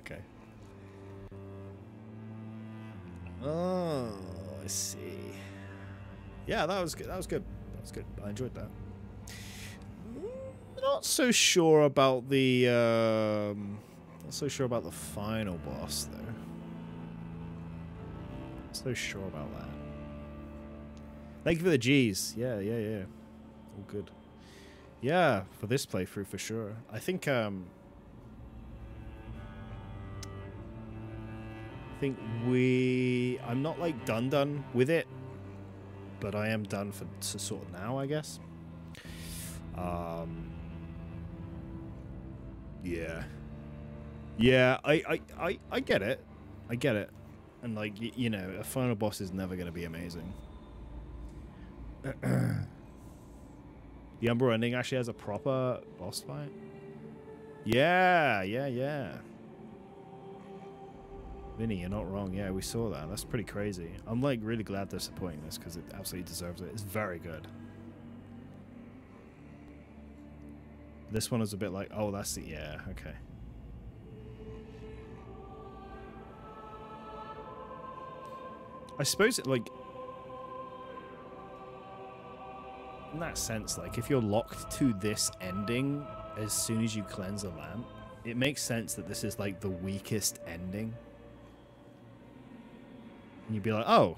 [SPEAKER 1] okay. Oh, I see. Yeah, that was good. That was good. Good. I enjoyed that. Mm, Not so sure about the. Um, not so sure about the final boss though. Not so sure about that. Thank you for the G's. Yeah, yeah, yeah. All good. Yeah, for this playthrough for sure. I think um I think we I'm not like done done with it, but I am done for sort of now, I guess. Um Yeah. Yeah, I I I, I get it. I get it. And like you know, a final boss is never going to be amazing. [clears throat] The Umbral ending actually has a proper boss fight. Yeah, yeah, yeah. Vinny, you're not wrong. Yeah, we saw that. That's pretty crazy. I'm like really glad they're supporting this because it absolutely deserves it. It's very good. This one is a bit like, oh, that's the yeah, okay. I suppose it like in that sense, like if you're locked to this ending as soon as you cleanse a lamp, it makes sense that this is like the weakest ending. And you'd be like, oh,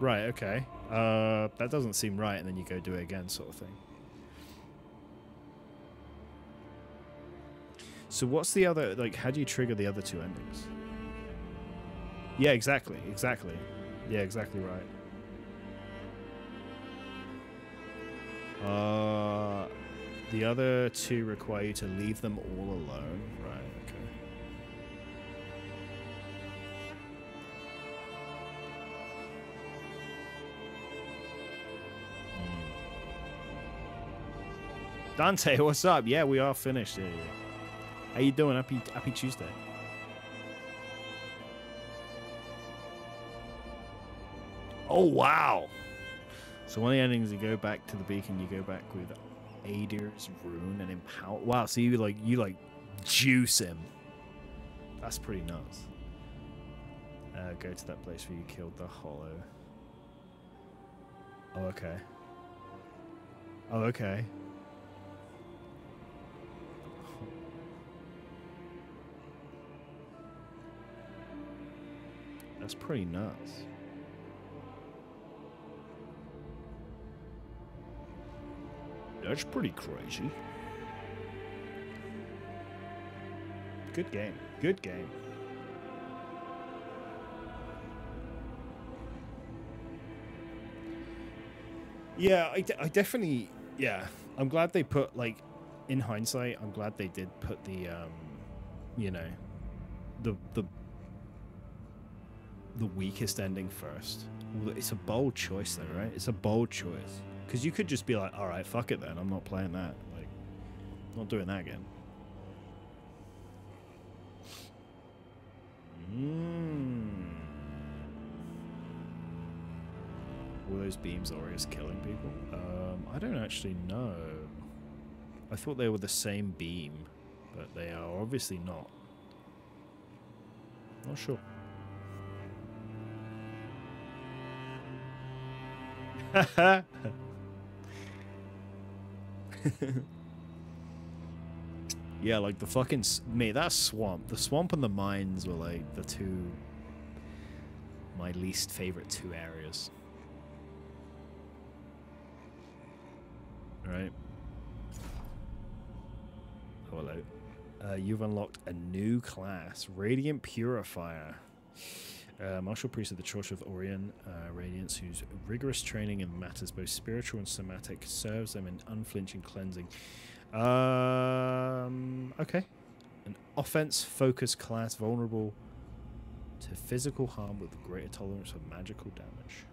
[SPEAKER 1] right, okay. Uh, that doesn't seem right, and then you go do it again, sort of thing. So what's the other like? How do you trigger the other two endings? Yeah, exactly, exactly. Yeah, exactly right. Uh, the other two require you to leave them all alone. Right. Okay. Dante, [laughs] what's up? Yeah, we are finished. Yeah, yeah. How you doing? Happy Happy Tuesday. Oh wow! So one of the endings, you go back to the beacon. You go back with Adyr's rune and empower. Wow! So you like you like juice him. That's pretty nuts. Uh, go to that place where you killed the Hollow. Oh okay. Oh okay. That's pretty nuts. That's pretty crazy. Good game. Good game. Yeah, I, I definitely. Yeah, I'm glad they put like, in hindsight, I'm glad they did put the, um, you know, the the the weakest ending first. It's a bold choice, though, right? It's a bold choice because you could just be like, "All right, fuck it, then. I'm not playing that. Like, not doing that again." Mm. Were those beams always killing people? Um, I don't actually know. I thought they were the same beam, but they are obviously not. Not sure. [laughs] yeah, like the fucking mate, that swamp, the swamp and the mines were like the two my least favorite two areas. Right. Oh, hello. Uh, you've unlocked a new class, Radiant Purifier. Uh, Martial Priest of the Church of Orius, uh, Radiance, whose rigorous training in matters both spiritual and somatic serves them in unflinching cleansing. Um, okay. An offense focused class vulnerable to physical harm with greater tolerance for magical damage.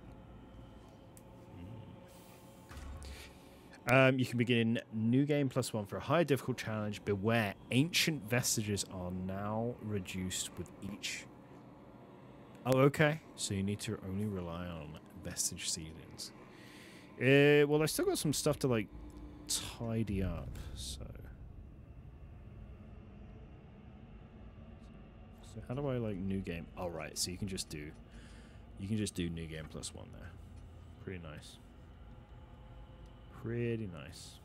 [SPEAKER 1] Um, you can begin new game plus one for a higher difficult challenge. Beware, ancient vestiges are now reduced with each. Oh, okay. So you need to only rely on vestige seedlings. Uh, well, I still got some stuff to like tidy up. So, so how do I like new game? All right. So you can just do, you can just do new game plus one there. Pretty nice. Pretty nice.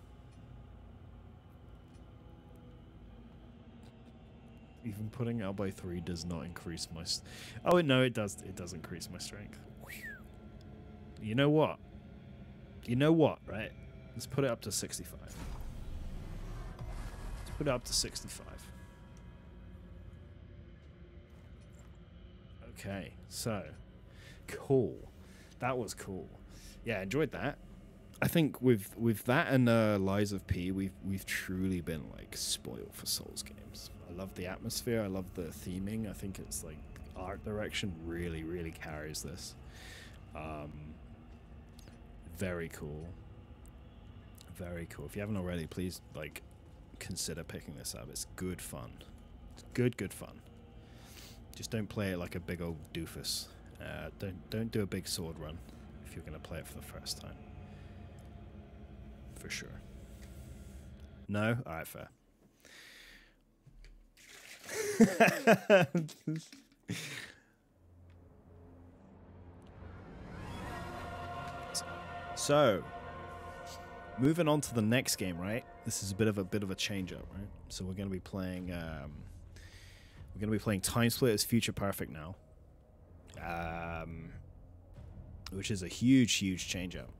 [SPEAKER 1] Even putting out by three does not increase my. oh no, it does. It does increase my strength. You know what? You know what? Right? Let's put it up to sixty-five. Let's put it up to sixty-five. Okay, so cool. That was cool. Yeah, enjoyed that. I think with with that and uh, Lies of P, we've we've truly been like spoiled for Souls games. I love the atmosphere. I love the theming. I think it's like art direction really really carries this. Um, very cool. Very cool. If you haven't already, please like consider picking this up. It's good fun. It's good good fun. Just don't play it like a big old doofus. Uh, don't don't do a big sword run if you're gonna play it for the first time for sure. No? Alright, fair. [laughs] so, moving on to the next game, right? This is a bit of a bit of a change up, right? So we're going to be playing um, we're going to be playing Time Split Splitters Future Perfect now. Um, which is a huge huge change up.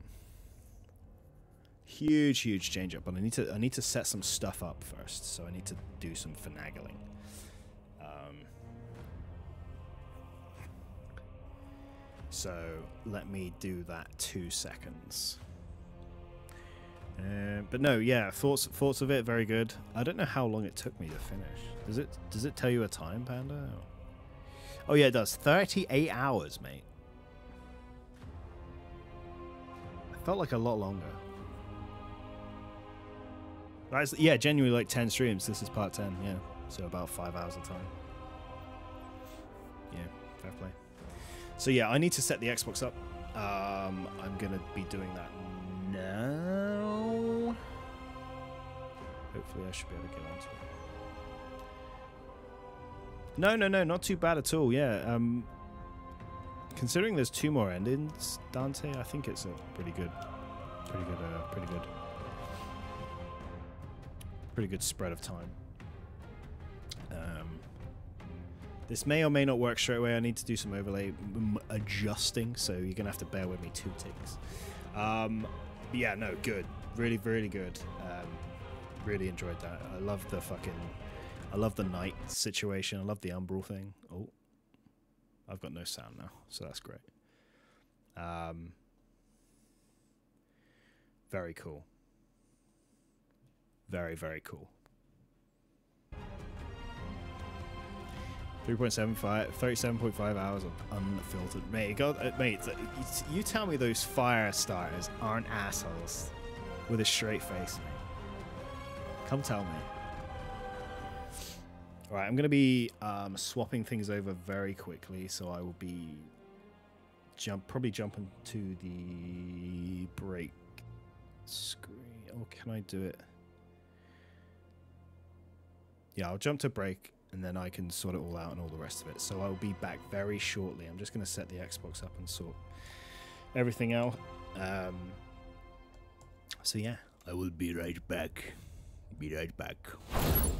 [SPEAKER 1] Huge huge change up, but I need to I need to set some stuff up first. So I need to do some finagling. So let me do that 2 seconds. Uh, but no, yeah, thoughts thoughts of it very good. I don't know how long it took me to finish. Does it does it tell you a time, Panda? Oh yeah, it does. Thirty-eight hours, mate. I felt like a lot longer. That's yeah, genuinely like ten streams. This is part ten, yeah. So about five hours of time. Yeah, fair play. So yeah, I need to set the Xbox up. Um, I'm gonna be doing that now. Hopefully, I should be able to get onto it. No, no, no, not too bad at all. Yeah. Um, considering there's two more endings, Dante, I think it's a pretty good, pretty good, uh, pretty good, pretty good spread of time. Um, this may or may not work straight away. I need to do some overlay adjusting, so you're gonna have to bear with me two ticks. Um, yeah, no, good, really, really good. Um, really enjoyed that. I love the fucking, I love the night situation. I love the umbral thing. Oh, I've got no sound now, so that's great. Um, very cool. Very, very cool. 3.75, 37.5 hours of unfiltered. Mate, God, uh, mate, you- tell me those fire starters aren't assholes with a straight face. Come tell me. All right, I'm going to be um, swapping things over very quickly, so I will be jump probably jumping to the break screen. Or can I do it? Yeah, I'll jump to break and then I can sort it all out and all the rest of it. So I'll be back very shortly. I'm just going to set the Xbox up and sort everything out. Um, so yeah, I will be right back. Be right back.